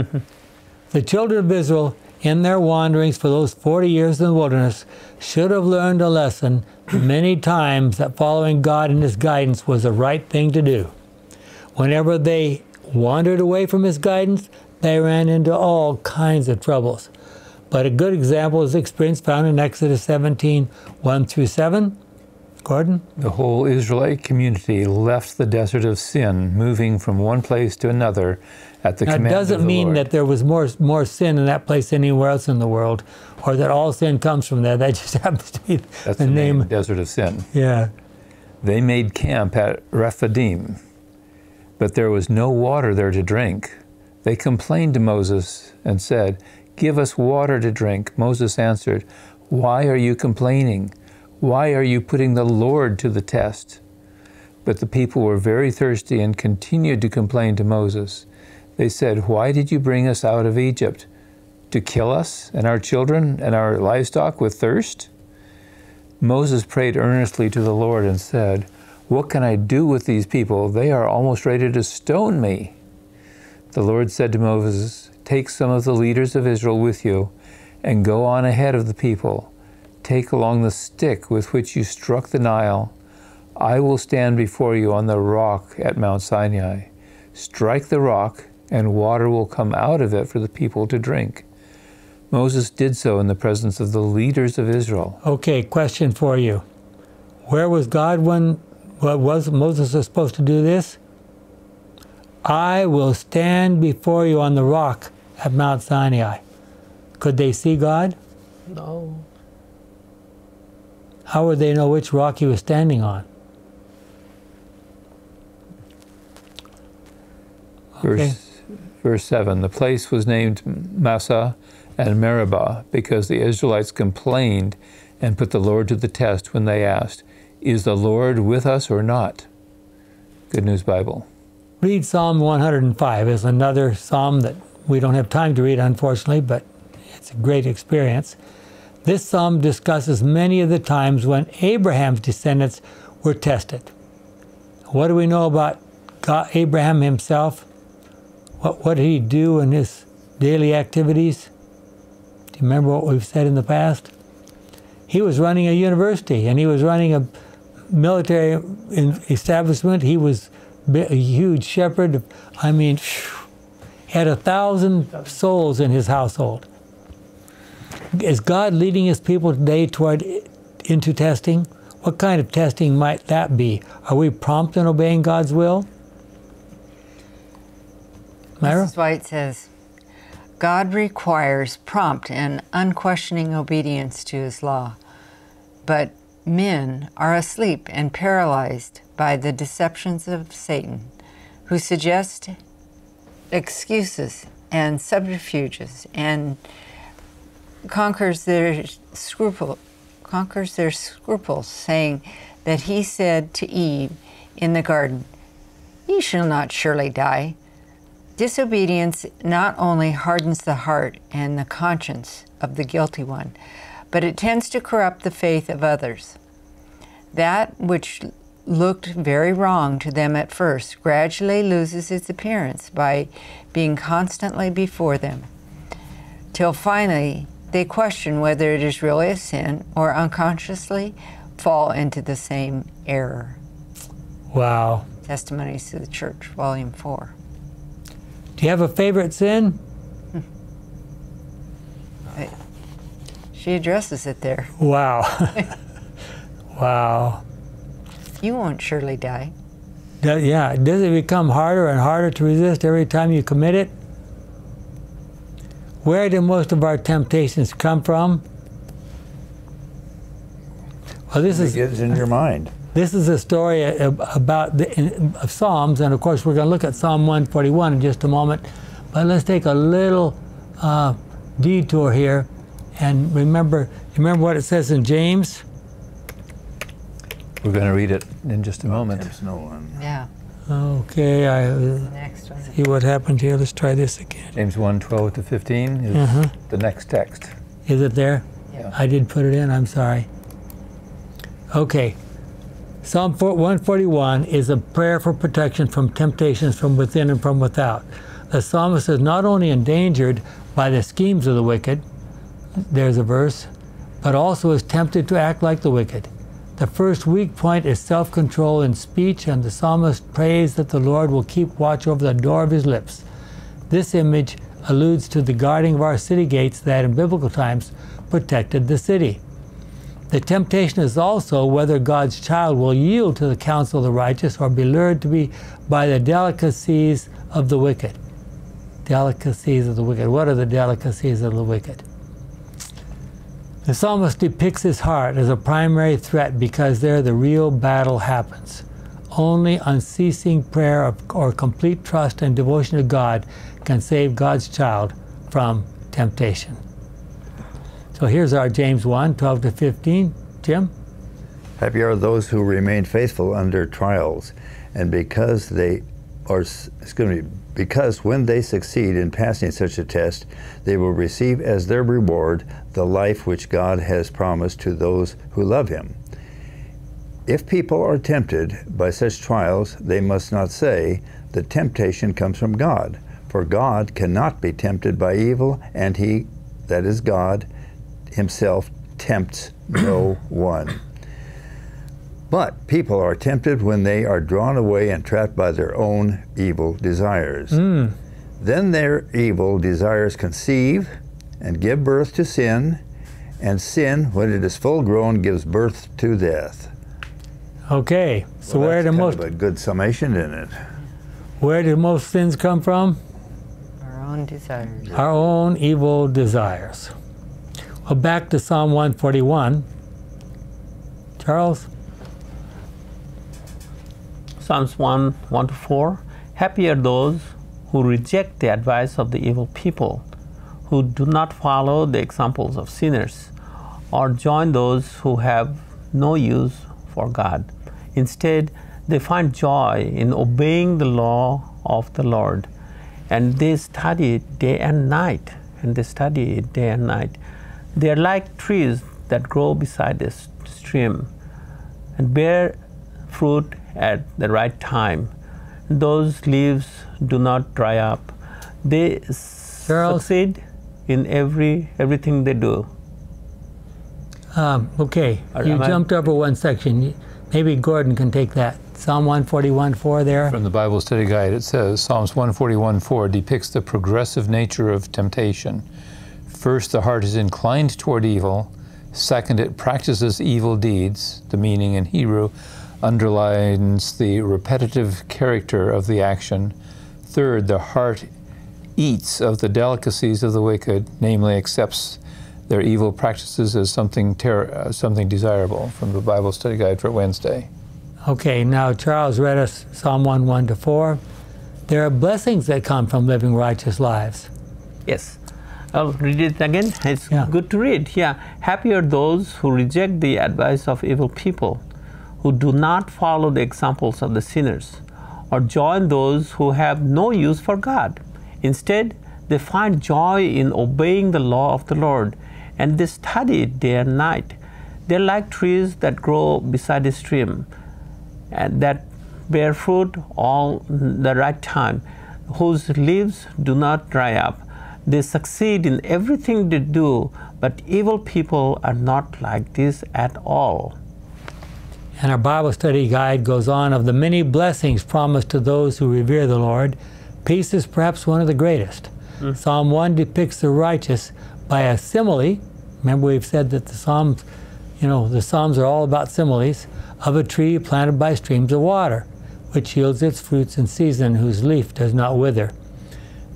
[SPEAKER 1] the children of Israel, in their wanderings for those 40 years in the wilderness, should have learned a lesson many times that following God and His guidance was the right thing to do. Whenever they wandered away from His guidance, they ran into all kinds of troubles. But a good example is the experience found in Exodus 17 1 through 7. Gordon?
[SPEAKER 2] The whole Israelite community left the desert of sin, moving from one place to another at the
[SPEAKER 1] Now, it doesn't mean
[SPEAKER 2] Lord.
[SPEAKER 1] that there was more more sin in that place anywhere else in the world, or that all sin comes from there. That just happens to be
[SPEAKER 2] That's
[SPEAKER 1] the,
[SPEAKER 2] the
[SPEAKER 1] name.
[SPEAKER 2] name, desert of sin.
[SPEAKER 1] Yeah.
[SPEAKER 2] They made camp at Rephidim, but there was no water there to drink. They complained to Moses and said, Give us water to drink. Moses answered, Why are you complaining? Why are you putting the Lord to the test? But the people were very thirsty and continued to complain to Moses. They said, Why did you bring us out of Egypt? To kill us and our children and our livestock with thirst? Moses prayed earnestly to the Lord and said, What can I do with these people? They are almost ready to stone me. The Lord said to Moses, Take some of the leaders of Israel with you and go on ahead of the people. Take along the stick with which you struck the Nile. I will stand before you on the rock at Mount Sinai. Strike the rock, and water will come out of it for the people to drink. Moses did so in the presence of the leaders of Israel.
[SPEAKER 1] Okay. Question for you. Where was God when what was Moses was supposed to do this? I will stand before you on the rock at Mount Sinai. Could they see God?
[SPEAKER 4] No.
[SPEAKER 1] How would they know which rock he was standing on? Okay.
[SPEAKER 2] Verse, verse 7 The place was named Massah and Meribah because the Israelites complained and put the Lord to the test when they asked, Is the Lord with us or not? Good News Bible.
[SPEAKER 1] Read Psalm 105 is another psalm that we don't have time to read, unfortunately, but it's a great experience. This psalm discusses many of the times when Abraham's descendants were tested. What do we know about God, Abraham himself? What, what did he do in his daily activities? Do you remember what we've said in the past? He was running a university and he was running a military establishment. He was a huge shepherd. I mean, phew, had a thousand souls in his household. Is God leading his people today toward into testing? What kind of testing might that be? Are we prompt in obeying God's will? Myra?
[SPEAKER 5] Mrs. White says, God requires prompt and unquestioning obedience to his law, but men are asleep and paralyzed by the deceptions of Satan, who suggest excuses and subterfuges and conquers their scruple conquers their scruples, saying that he said to Eve in the garden, Ye shall not surely die. Disobedience not only hardens the heart and the conscience of the guilty one, but it tends to corrupt the faith of others. That which looked very wrong to them at first gradually loses its appearance by being constantly before them, till finally they question whether it is really a sin or unconsciously fall into the same error.
[SPEAKER 1] Wow.
[SPEAKER 5] Testimonies to the Church, Volume 4.
[SPEAKER 1] Do you have a favorite sin?
[SPEAKER 5] She addresses it there.
[SPEAKER 1] Wow. wow.
[SPEAKER 5] You won't surely die.
[SPEAKER 1] Do- yeah. Does it become harder and harder to resist every time you commit it? Where do most of our temptations come from? Well, this
[SPEAKER 3] It
[SPEAKER 1] is
[SPEAKER 3] gets in your mind.
[SPEAKER 1] This is a story about the of Psalms, and of course, we're going to look at Psalm 141 in just a moment. But let's take a little uh, detour here, and remember, remember what it says in James.
[SPEAKER 2] We're going to read it in just a moment.
[SPEAKER 3] Tempts no one.
[SPEAKER 5] Yeah.
[SPEAKER 1] Okay, I uh,
[SPEAKER 5] Next one.
[SPEAKER 1] see what happened here. Let's try this again.
[SPEAKER 2] James 1 12 to 15 is
[SPEAKER 1] Uh-huh.
[SPEAKER 2] the next text.
[SPEAKER 1] Is it there?
[SPEAKER 5] Yeah.
[SPEAKER 1] I did put it in. I'm sorry. Okay. Psalm 141 is a prayer for protection from temptations from within and from without. The psalmist is not only endangered by the schemes of the wicked, there's a verse, but also is tempted to act like the wicked. The first weak point is self control in speech, and the psalmist prays that the Lord will keep watch over the door of his lips. This image alludes to the guarding of our city gates that in biblical times protected the city. The temptation is also whether God's child will yield to the counsel of the righteous or be lured to be by the delicacies of the wicked. Delicacies of the wicked. What are the delicacies of the wicked? The psalmist depicts his heart as a primary threat because there the real battle happens. Only unceasing prayer or complete trust and devotion to God can save God's child from temptation. So here's our James 1 12 to 15. Jim?
[SPEAKER 3] Happy are those who remain faithful under trials, and because they are, excuse me, because when they succeed in passing such a test, they will receive as their reward the life which God has promised to those who love Him. If people are tempted by such trials, they must not say, The temptation comes from God, for God cannot be tempted by evil, and He, that is God, Himself tempts no one. But people are tempted when they are drawn away and trapped by their own evil desires. Hmm. Then their evil desires conceive and give birth to sin, and sin, when it is full grown, gives birth to death.
[SPEAKER 1] Okay. So
[SPEAKER 3] Well,
[SPEAKER 1] where
[SPEAKER 3] that's
[SPEAKER 1] do most
[SPEAKER 3] of a good summation in it.
[SPEAKER 1] where do most sins come from?
[SPEAKER 5] Our own desires.
[SPEAKER 1] Our own evil desires. Well, back to Psalm 141. Charles?
[SPEAKER 4] Psalms 1 1 to 4. Happy are those who reject the advice of the evil people, who do not follow the examples of sinners, or join those who have no use for God. Instead, they find joy in obeying the law of the Lord, and they study it day and night, and they study it day and night. They are like trees that grow beside the stream and bear fruit at the right time. Those leaves do not dry up. They
[SPEAKER 1] Charles?
[SPEAKER 4] succeed in every everything they do.
[SPEAKER 1] Um, okay.
[SPEAKER 4] Are-
[SPEAKER 1] You
[SPEAKER 4] am I-
[SPEAKER 1] jumped over one section. Maybe Gordon can take that. Psalm 141 4 there.
[SPEAKER 2] From the Bible Study Guide, it says Psalms 141 4 depicts the progressive nature of temptation. First, the heart is inclined toward evil. Second, it practices evil deeds. The meaning in Hebrew underlines the repetitive character of the action. Third, the heart eats of the delicacies of the wicked, namely, accepts their evil practices as something, ter- uh, something desirable. From the Bible Study Guide for Wednesday.
[SPEAKER 1] Okay, now Charles read us Psalm 1 1 to 4. There are blessings that come from living righteous lives.
[SPEAKER 4] Yes. I'll read it again. It's
[SPEAKER 1] Yeah.
[SPEAKER 4] good to read. Yeah. Happy are those who reject the advice of evil people, who do not follow the examples of the sinners, or join those who have no use for God. Instead, they find joy in obeying the law of the Lord, and they study it day and night. They're like trees that grow beside a stream, and that bear fruit all the right time, whose leaves do not dry up. They succeed in everything they do, but evil people are not like this at all.
[SPEAKER 1] And our Bible study guide goes on of the many blessings promised to those who revere the Lord. Peace is perhaps one of the greatest. Mm. Psalm 1 depicts the righteous by a simile. Remember, we've said that the Psalms, you know, the Psalms are all about similes of a tree planted by streams of water, which yields its fruits in season, whose leaf does not wither.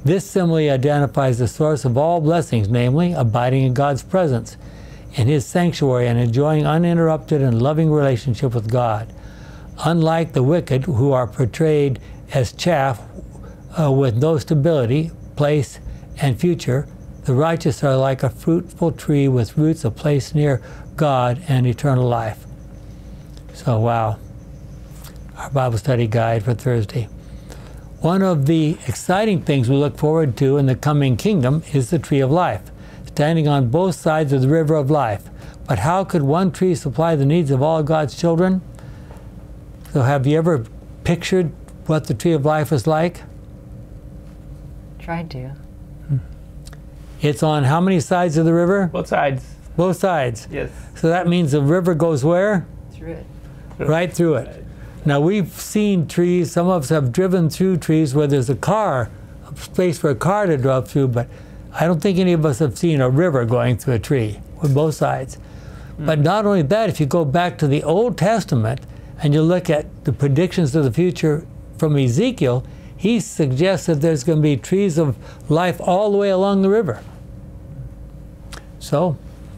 [SPEAKER 1] This simile identifies the source of all blessings, namely, abiding in God's presence, in His sanctuary, and enjoying uninterrupted and loving relationship with God. Unlike the wicked, who are portrayed as chaff uh, with no stability, place, and future, the righteous are like a fruitful tree with roots of place near God and eternal life. So, wow. Our Bible study guide for Thursday. One of the exciting things we look forward to in the coming kingdom is the tree of life, standing on both sides of the river of life. But how could one tree supply the needs of all God's children? So, have you ever pictured what the tree of life is like?
[SPEAKER 5] Tried to.
[SPEAKER 1] It's on how many sides of the river?
[SPEAKER 4] Both sides.
[SPEAKER 1] Both sides.
[SPEAKER 4] Yes.
[SPEAKER 1] So that means the river goes where?
[SPEAKER 5] Through it.
[SPEAKER 1] Right through it. Now we've seen trees, some of us have driven through trees where there's a car, a space for a car to drive through, but I don't think any of us have seen a river going through a tree with both sides. But hmm. not only that, if you go back to the Old Testament and you look at the predictions of the future from Ezekiel, he suggests that there's going to be trees of life all the way along the river. So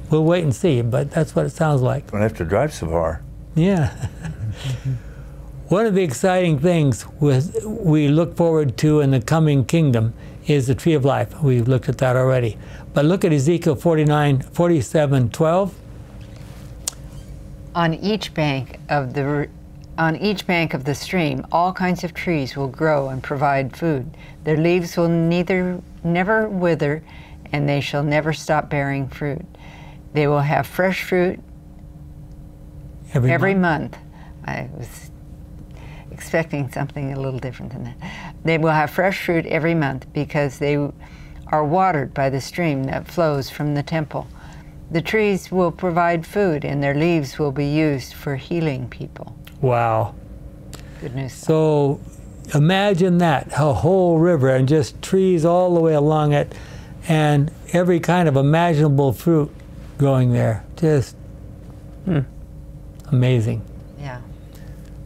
[SPEAKER 1] we'll wait and see, but that's what it sounds like.
[SPEAKER 3] Don't have to drive so far.
[SPEAKER 1] Yeah. One of the exciting things with, we look forward to in the coming kingdom is the tree of life. We've looked at that already. But look at Ezekiel 49, 47, 12.
[SPEAKER 5] On each bank of the on each bank of the stream, all kinds of trees will grow and provide food. Their leaves will neither never wither, and they shall never stop bearing fruit. They will have fresh fruit
[SPEAKER 1] Every,
[SPEAKER 5] every
[SPEAKER 1] month.
[SPEAKER 5] month. I was expecting something a little different than that. They will have fresh fruit every month because they are watered by the stream that flows from the temple. The trees will provide food, and their leaves will be used for healing people.
[SPEAKER 1] Wow.
[SPEAKER 5] Good news.
[SPEAKER 1] So imagine that a whole river and just trees all the way along it and every kind of imaginable fruit growing there. Just hmm.
[SPEAKER 5] amazing.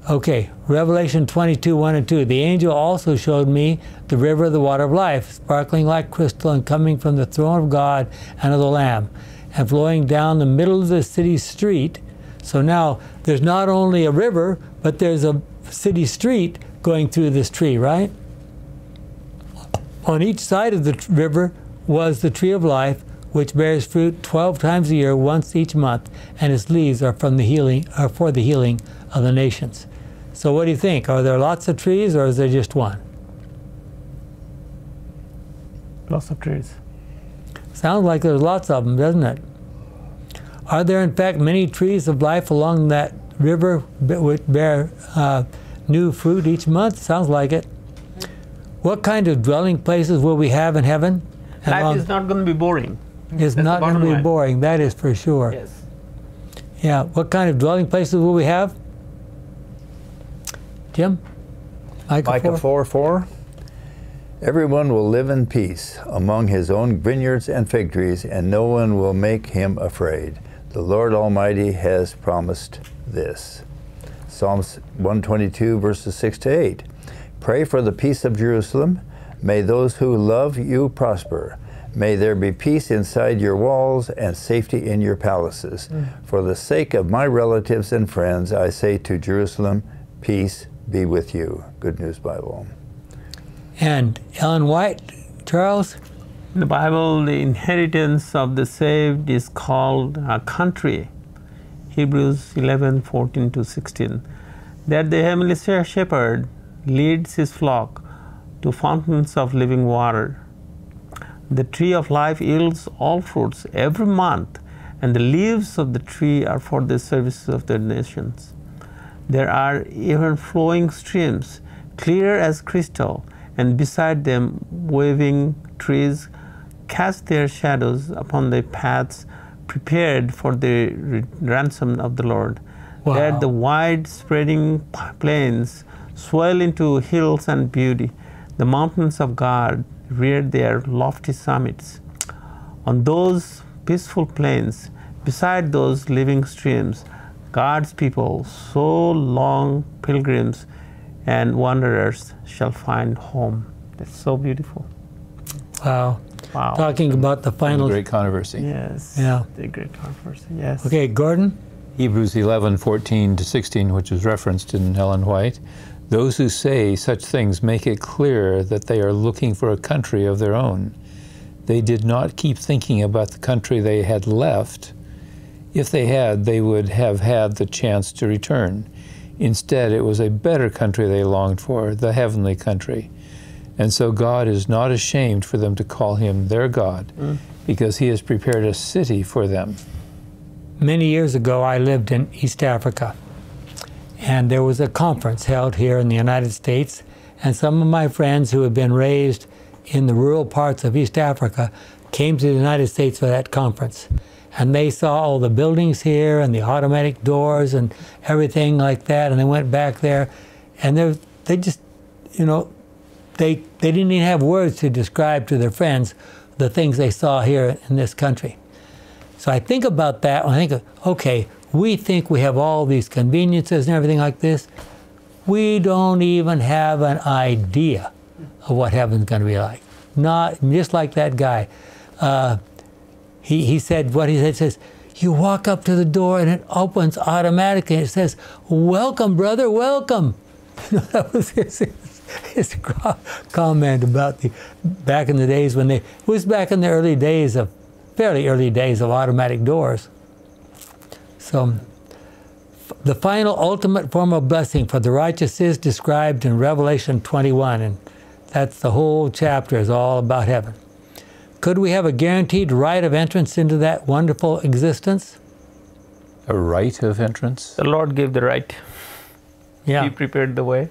[SPEAKER 1] Okay, Revelation 22, 1 and 2. The angel also showed me the river of the water of life, sparkling like crystal and coming from the throne of God and of the Lamb, and flowing down the middle of the city street. So now there's not only a river, but there's a city street going through this tree, right? On each side of the river was the tree of life, which bears fruit 12 times a year, once each month, and its leaves are from the healing are for the healing of the nations. So what do you think? Are there lots of trees or is there just one?
[SPEAKER 4] Lots of trees.
[SPEAKER 1] Sounds like there's lots of them, doesn't it? Are there in fact many trees of life along that river which bear uh, new fruit each month? Sounds like it. What kind of dwelling places will we have in heaven? And
[SPEAKER 4] Life is not going to be boring.
[SPEAKER 1] It's
[SPEAKER 4] the
[SPEAKER 1] not going to be
[SPEAKER 4] line.
[SPEAKER 1] boring, that is for sure.
[SPEAKER 4] Yes.
[SPEAKER 1] Yeah. What kind of dwelling places will we have? Jim? Micah,
[SPEAKER 3] Micah 4 4. Everyone will live in peace among his own vineyards and fig trees, and no one will make him afraid. The Lord Almighty has promised this. Psalms 122, verses 6 to 8. Pray for the peace of Jerusalem. May those who love you prosper. May there be peace inside your walls and safety in your palaces. Mm. For the sake of my relatives and friends, I say to Jerusalem, Peace be with you. Good News Bible.
[SPEAKER 1] And Ellen White, Charles?
[SPEAKER 4] In the Bible, the inheritance of the saved is called a country. Hebrews 11 14 to 16. That the heavenly shepherd leads his flock to fountains of living water. The tree of life yields all fruits every month, and the leaves of the tree are for the service of the nations. There are even flowing streams, clear as crystal, and beside them waving trees cast their shadows upon the paths prepared for the re- ransom of the Lord.
[SPEAKER 1] Wow.
[SPEAKER 4] Let the wide spreading plains swell into hills and beauty. The mountains of God rear their lofty summits. On those peaceful plains, beside those living streams, God's people, so long pilgrims and wanderers, shall find home. That's so beautiful.
[SPEAKER 1] Wow.
[SPEAKER 4] Wow.
[SPEAKER 1] Talking about the
[SPEAKER 2] The
[SPEAKER 1] final.
[SPEAKER 2] great controversy.
[SPEAKER 4] Yes.
[SPEAKER 1] Yeah.
[SPEAKER 4] The great controversy. Yes.
[SPEAKER 1] Okay, Gordon.
[SPEAKER 2] Hebrews 11, 14 to 16, which is referenced in Ellen White. Those who say such things make it clear that they are looking for a country of their own. They did not keep thinking about the country they had left. If they had, they would have had the chance to return. Instead, it was a better country they longed for, the heavenly country. And so God is not ashamed for them to call him their God, mm. because he has prepared a city for them.
[SPEAKER 1] Many years ago, I lived in East Africa, and there was a conference held here in the United States. And some of my friends who had been raised in the rural parts of East Africa came to the United States for that conference. And they saw all the buildings here and the automatic doors and everything like that. And they went back there, and they they just, you know, they they didn't even have words to describe to their friends the things they saw here in this country. So I think about that I think okay, we think we have all these conveniences and everything like this. We don't even have an idea of what heaven's going to be like. Not just like that guy. Uh, he, he said what he said says, you walk up to the door and it opens automatically. It says, "Welcome, brother, welcome." that was his, his co- comment about the back in the days when they it was back in the early days of fairly early days of automatic doors. So, the final ultimate form of blessing for the righteous is described in Revelation 21, and that's the whole chapter is all about heaven. Could we have a guaranteed right of entrance into that wonderful existence?
[SPEAKER 2] A right of entrance?
[SPEAKER 4] The Lord gave the right.
[SPEAKER 1] Yeah.
[SPEAKER 4] He prepared the way.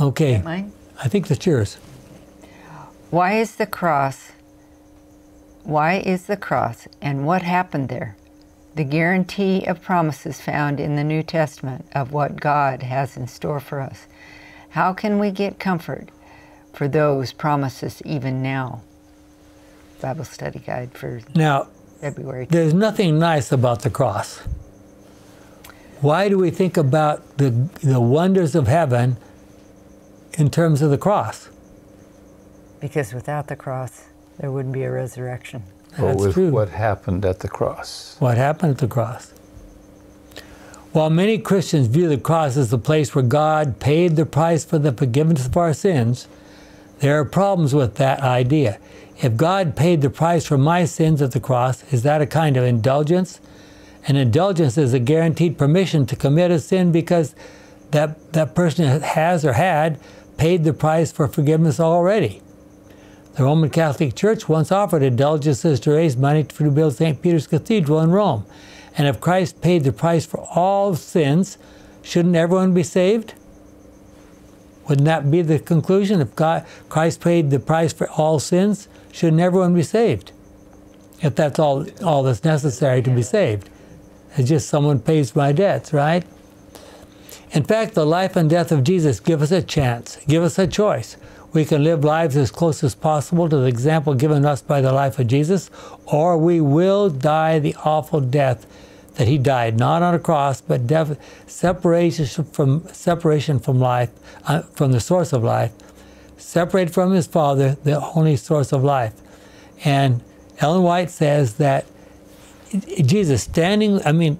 [SPEAKER 1] Okay.
[SPEAKER 5] Mine?
[SPEAKER 1] I think that's yours.
[SPEAKER 5] Why is the cross? Why is the cross and what happened there? The guarantee of promises found in the New Testament of what God has in store for us. How can we get comfort for those promises even now? Bible study guide for
[SPEAKER 1] Now,
[SPEAKER 5] February.
[SPEAKER 1] there's nothing nice about the cross. Why do we think about the, the wonders of heaven in terms of the cross?
[SPEAKER 5] Because without the cross, there wouldn't be a resurrection.
[SPEAKER 2] Or
[SPEAKER 1] That's
[SPEAKER 2] with
[SPEAKER 1] true.
[SPEAKER 2] what happened at the cross?
[SPEAKER 1] What happened at the cross? While many Christians view the cross as the place where God paid the price for the forgiveness of our sins, there are problems with that idea. If God paid the price for my sins at the cross, is that a kind of indulgence? An indulgence is a guaranteed permission to commit a sin because that, that person has or had paid the price for forgiveness already. The Roman Catholic Church once offered indulgences to raise money to build St. Peter's Cathedral in Rome. And if Christ paid the price for all sins, shouldn't everyone be saved? Wouldn't that be the conclusion? If God, Christ paid the price for all sins, shouldn't everyone be saved? If that's all, all that's necessary to be saved. It's just someone pays my debts, right? In fact, the life and death of Jesus give us a chance, give us a choice. We can live lives as close as possible to the example given us by the life of Jesus, or we will die the awful death that he died, not on a cross, but separation from separation from life, uh, from the source of life, separated from his Father, the only source of life. And Ellen White says that Jesus standing, I mean,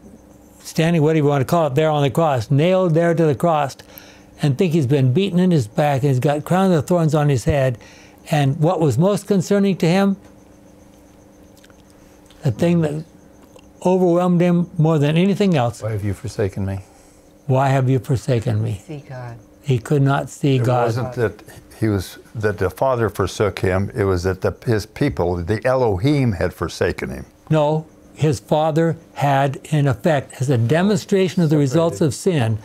[SPEAKER 1] standing, whatever you want to call it, there on the cross, nailed there to the cross, and think he's been beaten in his back and he's got crown of thorns on his head. And what was most concerning to him? The thing that overwhelmed him more than anything else.
[SPEAKER 2] Why have you forsaken me?
[SPEAKER 1] Why have you forsaken me?
[SPEAKER 5] See God.
[SPEAKER 1] He could not see
[SPEAKER 6] It
[SPEAKER 1] God.
[SPEAKER 6] It wasn't that he was that the Father forsook him. It was that the, his people, the Elohim, had forsaken him.
[SPEAKER 1] No, his father had, in effect, as a demonstration of the results of sin,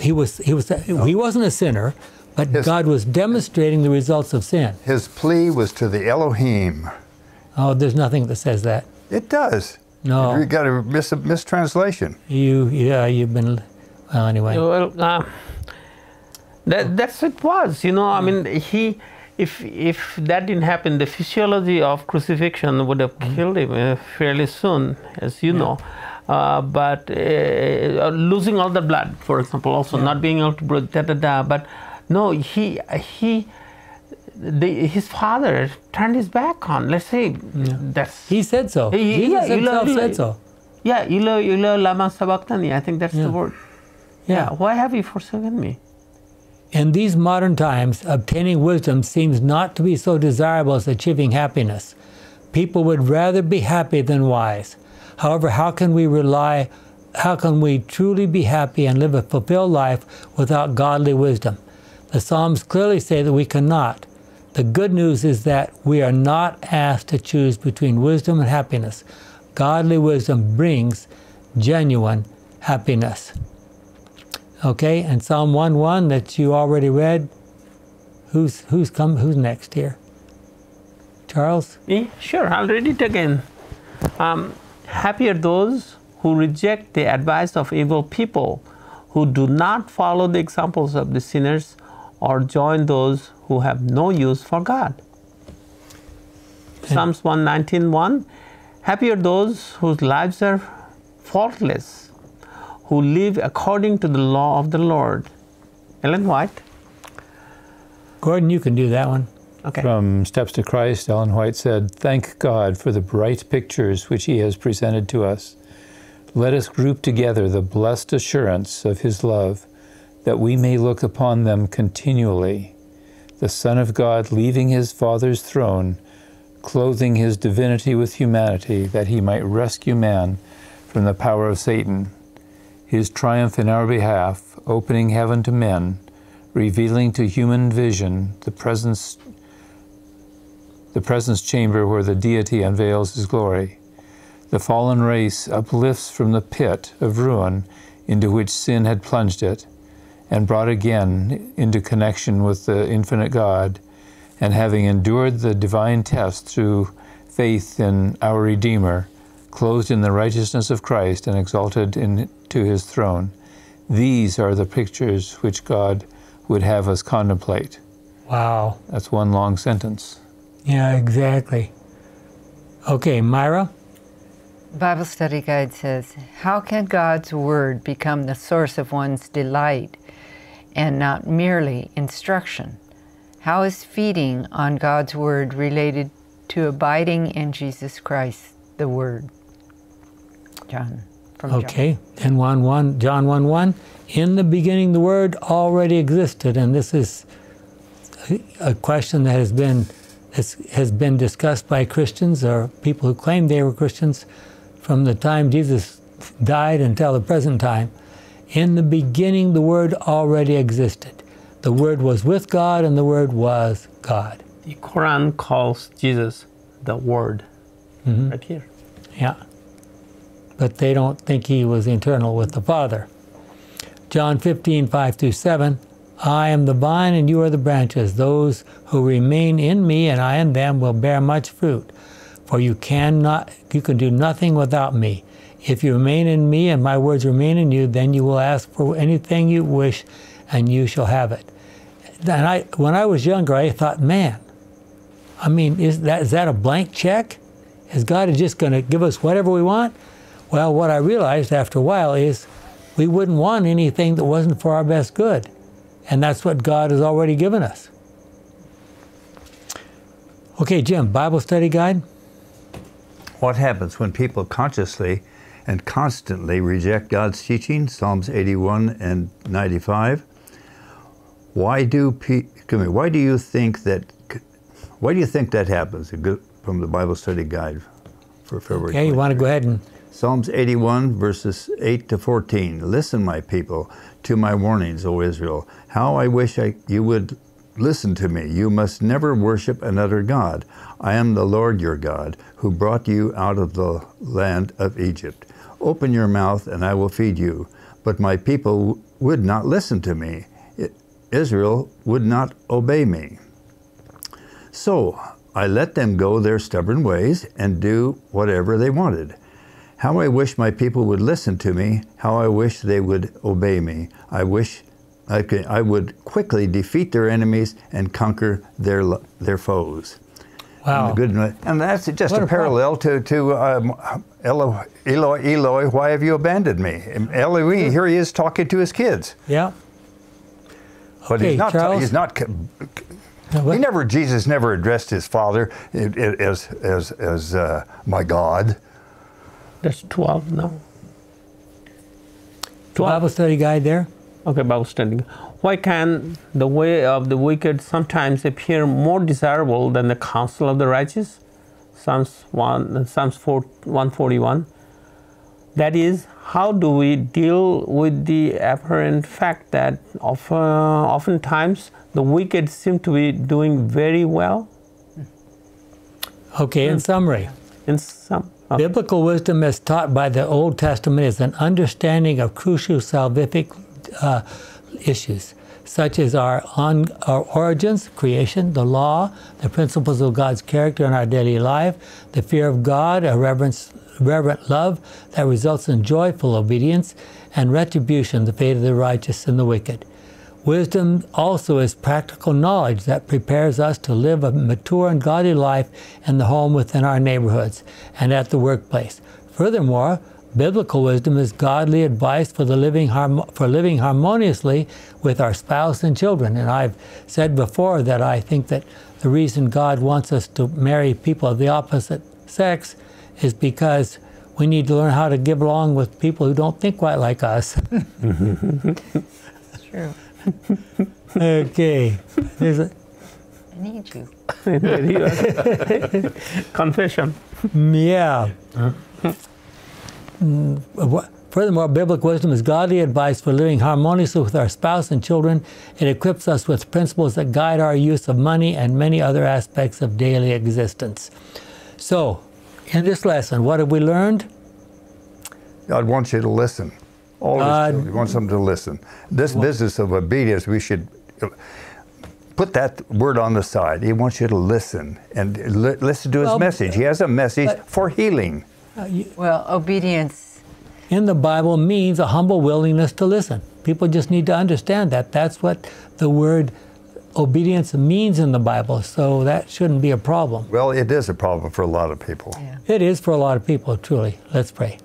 [SPEAKER 1] he was he was he wasn't a sinner, But
[SPEAKER 6] His-
[SPEAKER 1] God was demonstrating the results of sin.
[SPEAKER 6] His plea was to the Elohim.
[SPEAKER 1] Oh, there's nothing that says that.
[SPEAKER 6] It does.
[SPEAKER 1] No.
[SPEAKER 6] You got a mis- mistranslation.
[SPEAKER 1] You, yeah, you've been. Well, anyway.
[SPEAKER 4] Well, uh, that that's it was. You know, I mean, he. If if that didn't happen, the physiology of crucifixion would have killed him uh, fairly soon, as you know. Uh, but uh, losing all the blood, for example, also not being able to breathe, da da da. But no, he he. The, his father turned his back on. Let's say that's
[SPEAKER 1] He said so.
[SPEAKER 4] He-
[SPEAKER 1] Jesus
[SPEAKER 4] yeah,
[SPEAKER 1] himself
[SPEAKER 4] know,
[SPEAKER 1] said so.
[SPEAKER 4] yeah, Eloi Eloi lama sabachthani. I think that's
[SPEAKER 1] Yeah.
[SPEAKER 4] the word.
[SPEAKER 1] Yeah.
[SPEAKER 4] Why have you forsaken me?
[SPEAKER 1] In these modern times, obtaining wisdom seems not to be so desirable as achieving happiness. People would rather be happy than wise. However, how can we rely, how can we truly be happy and live a fulfilled life without godly wisdom? The Psalms clearly say that we cannot. The good news is that we are not asked to choose between wisdom and happiness. Godly wisdom brings genuine happiness. Okay, and Psalm 1 1 that you already read. Who's who's come who's next here? Charles?
[SPEAKER 4] Me? Sure, I'll read it again. Um, happy are those who reject the advice of evil people, who do not follow the examples of the sinners, or join those who have no use for God. Psalms 119 1 Happy are those whose lives are faultless, who live according to the law of the Lord. Ellen White.
[SPEAKER 1] Gordon, you can do that one.
[SPEAKER 4] Okay.
[SPEAKER 2] From Steps to Christ, Ellen White said, Thank God for the bright pictures which He has presented to us. Let us group together the blessed assurance of His love, that we may look upon them continually. The Son of God leaving His Father's throne, clothing His divinity with humanity, that He might rescue man from the power of Satan. His triumph in our behalf, opening heaven to men, revealing to human vision the presence the presence chamber where the deity unveils his glory. The fallen race uplifts from the pit of ruin into which sin had plunged it, and brought again into connection with the infinite God, and having endured the divine test through faith in our Redeemer, clothed in the righteousness of Christ and exalted into his throne. These are the pictures which God would have us contemplate.
[SPEAKER 1] Wow.
[SPEAKER 2] That's one long sentence.
[SPEAKER 1] Yeah, exactly. Okay, Myra?
[SPEAKER 5] Bible Study Guide says, How can God's Word become the source of one's delight and not merely instruction? How is feeding on God's Word related to abiding in Jesus Christ, the Word? John. From John.
[SPEAKER 1] Okay. And 1 1, John 1 1. In the beginning, the Word already existed. And this is a question that has been, has, has been discussed by Christians or people who claim they were Christians from the time Jesus died until the present time. In the beginning, the Word already existed. The Word was with God, and the Word was God.
[SPEAKER 4] The Quran calls Jesus the Word. Mm-hmm. Right here.
[SPEAKER 1] Yeah. But they don't think he was eternal with the Father. John 15, 5 through 7. I am the vine and you are the branches. Those who remain in me and I in them will bear much fruit. For you cannot you can do nothing without me. If you remain in me and my words remain in you, then you will ask for anything you wish and you shall have it. And I when I was younger I thought, man, I mean, is that is that a blank check? Is God just going to give us whatever we want? Well, what I realized after a while is we wouldn't want anything that wasn't for our best good. And that's what God has already given us. Okay, Jim, Bible study guide?
[SPEAKER 3] What happens when people consciously and constantly reject God's teaching? Psalms 81 and 95. Why do pe- excuse me, why do you think that why do you think that happens? Good- From the Bible study guide for February.
[SPEAKER 1] Okay, you want to go ahead and
[SPEAKER 3] Psalms 81, verses 8 to 14. Listen, my people, to my warnings, O Israel. How I wish I, you would listen to me. You must never worship another God. I am the Lord your God, who brought you out of the land of Egypt. Open your mouth, and I will feed you. But my people would not listen to me. Israel would not obey me. So I let them go their stubborn ways and do whatever they wanted. How I wish my people would listen to me, how I wish they would obey me. I wish I, could, I would quickly defeat their enemies and conquer their, their foes.
[SPEAKER 1] Wow.
[SPEAKER 3] And, good, and that's just a
[SPEAKER 1] a
[SPEAKER 3] parallel to, to um, Elo- Eloi, Eloi, why have you abandoned me? Eloi, here he is talking to his kids.
[SPEAKER 1] Yeah.
[SPEAKER 3] But
[SPEAKER 1] Okay,
[SPEAKER 3] he's not.
[SPEAKER 1] Charles?
[SPEAKER 3] He's not. He never. Jesus never addressed his father as as as uh, my God.
[SPEAKER 4] That's 12 now.
[SPEAKER 1] the Bible study guide there.
[SPEAKER 4] Okay, Bible study. Why can the way of the wicked sometimes appear more desirable than the counsel of the righteous? Psalms 1, Psalms 4, 141. That is, how do we deal with the apparent fact that of, uh, oftentimes the wicked seem to be doing very well?
[SPEAKER 1] Okay, in summary,
[SPEAKER 4] In some,
[SPEAKER 1] biblical wisdom as taught by the Old Testament is an understanding of crucial salvific uh, issues, such as our, on, our origins, creation, the law, the principles of God's character in our daily life, the fear of God, a reverence, reverent love that results in joyful obedience, and retribution, the fate of the righteous and the wicked. Wisdom also is practical knowledge that prepares us to live a mature and godly life in the home within our neighborhoods and at the workplace. Furthermore, biblical wisdom is godly advice for the living for living harmoniously with our spouse and children. And I've said before that I think that the reason God wants us to marry people of the opposite sex is because we need to learn how to get along with people who don't think quite like us.
[SPEAKER 5] True.
[SPEAKER 1] Okay. There's a,
[SPEAKER 5] I need you.
[SPEAKER 4] confession.
[SPEAKER 1] Yeah. Mm, Furthermore, biblical wisdom is godly advice for living harmoniously with our spouse and children. It equips us with principles that guide our use of money and many other aspects of daily existence. So, in this lesson, what have we learned?
[SPEAKER 3] God wants you to listen. All
[SPEAKER 1] God-
[SPEAKER 3] his children, He wants them to listen. This business of obedience, we should uh, put that word on the side. He wants you to listen and li- listen to his
[SPEAKER 1] Well,
[SPEAKER 3] message. He has a message
[SPEAKER 1] but-
[SPEAKER 3] for healing.
[SPEAKER 5] Well, obedience.
[SPEAKER 1] In the Bible means a humble willingness to listen. People just need to understand that. That's what the word obedience means in the Bible. So that shouldn't be a problem.
[SPEAKER 3] Well, it is a problem for a lot of people.
[SPEAKER 5] Yeah.
[SPEAKER 1] It is for a lot of people, truly. Let's pray.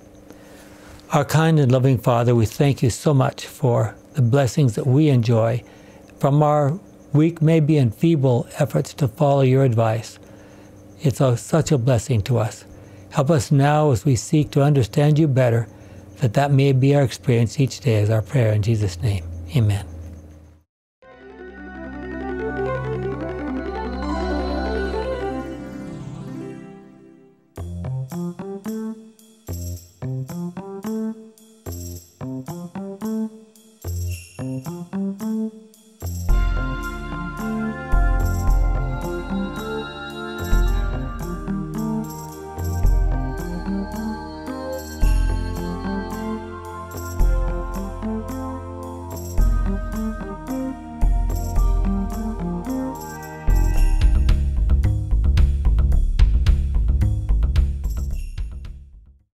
[SPEAKER 1] Our kind and loving Father, we thank you so much for the blessings that we enjoy from our weak, maybe and feeble efforts to follow your advice. It's a, such a blessing to us. Help us now as we seek to understand you better, that that may be our experience each day as our prayer in Jesus' name. Amen.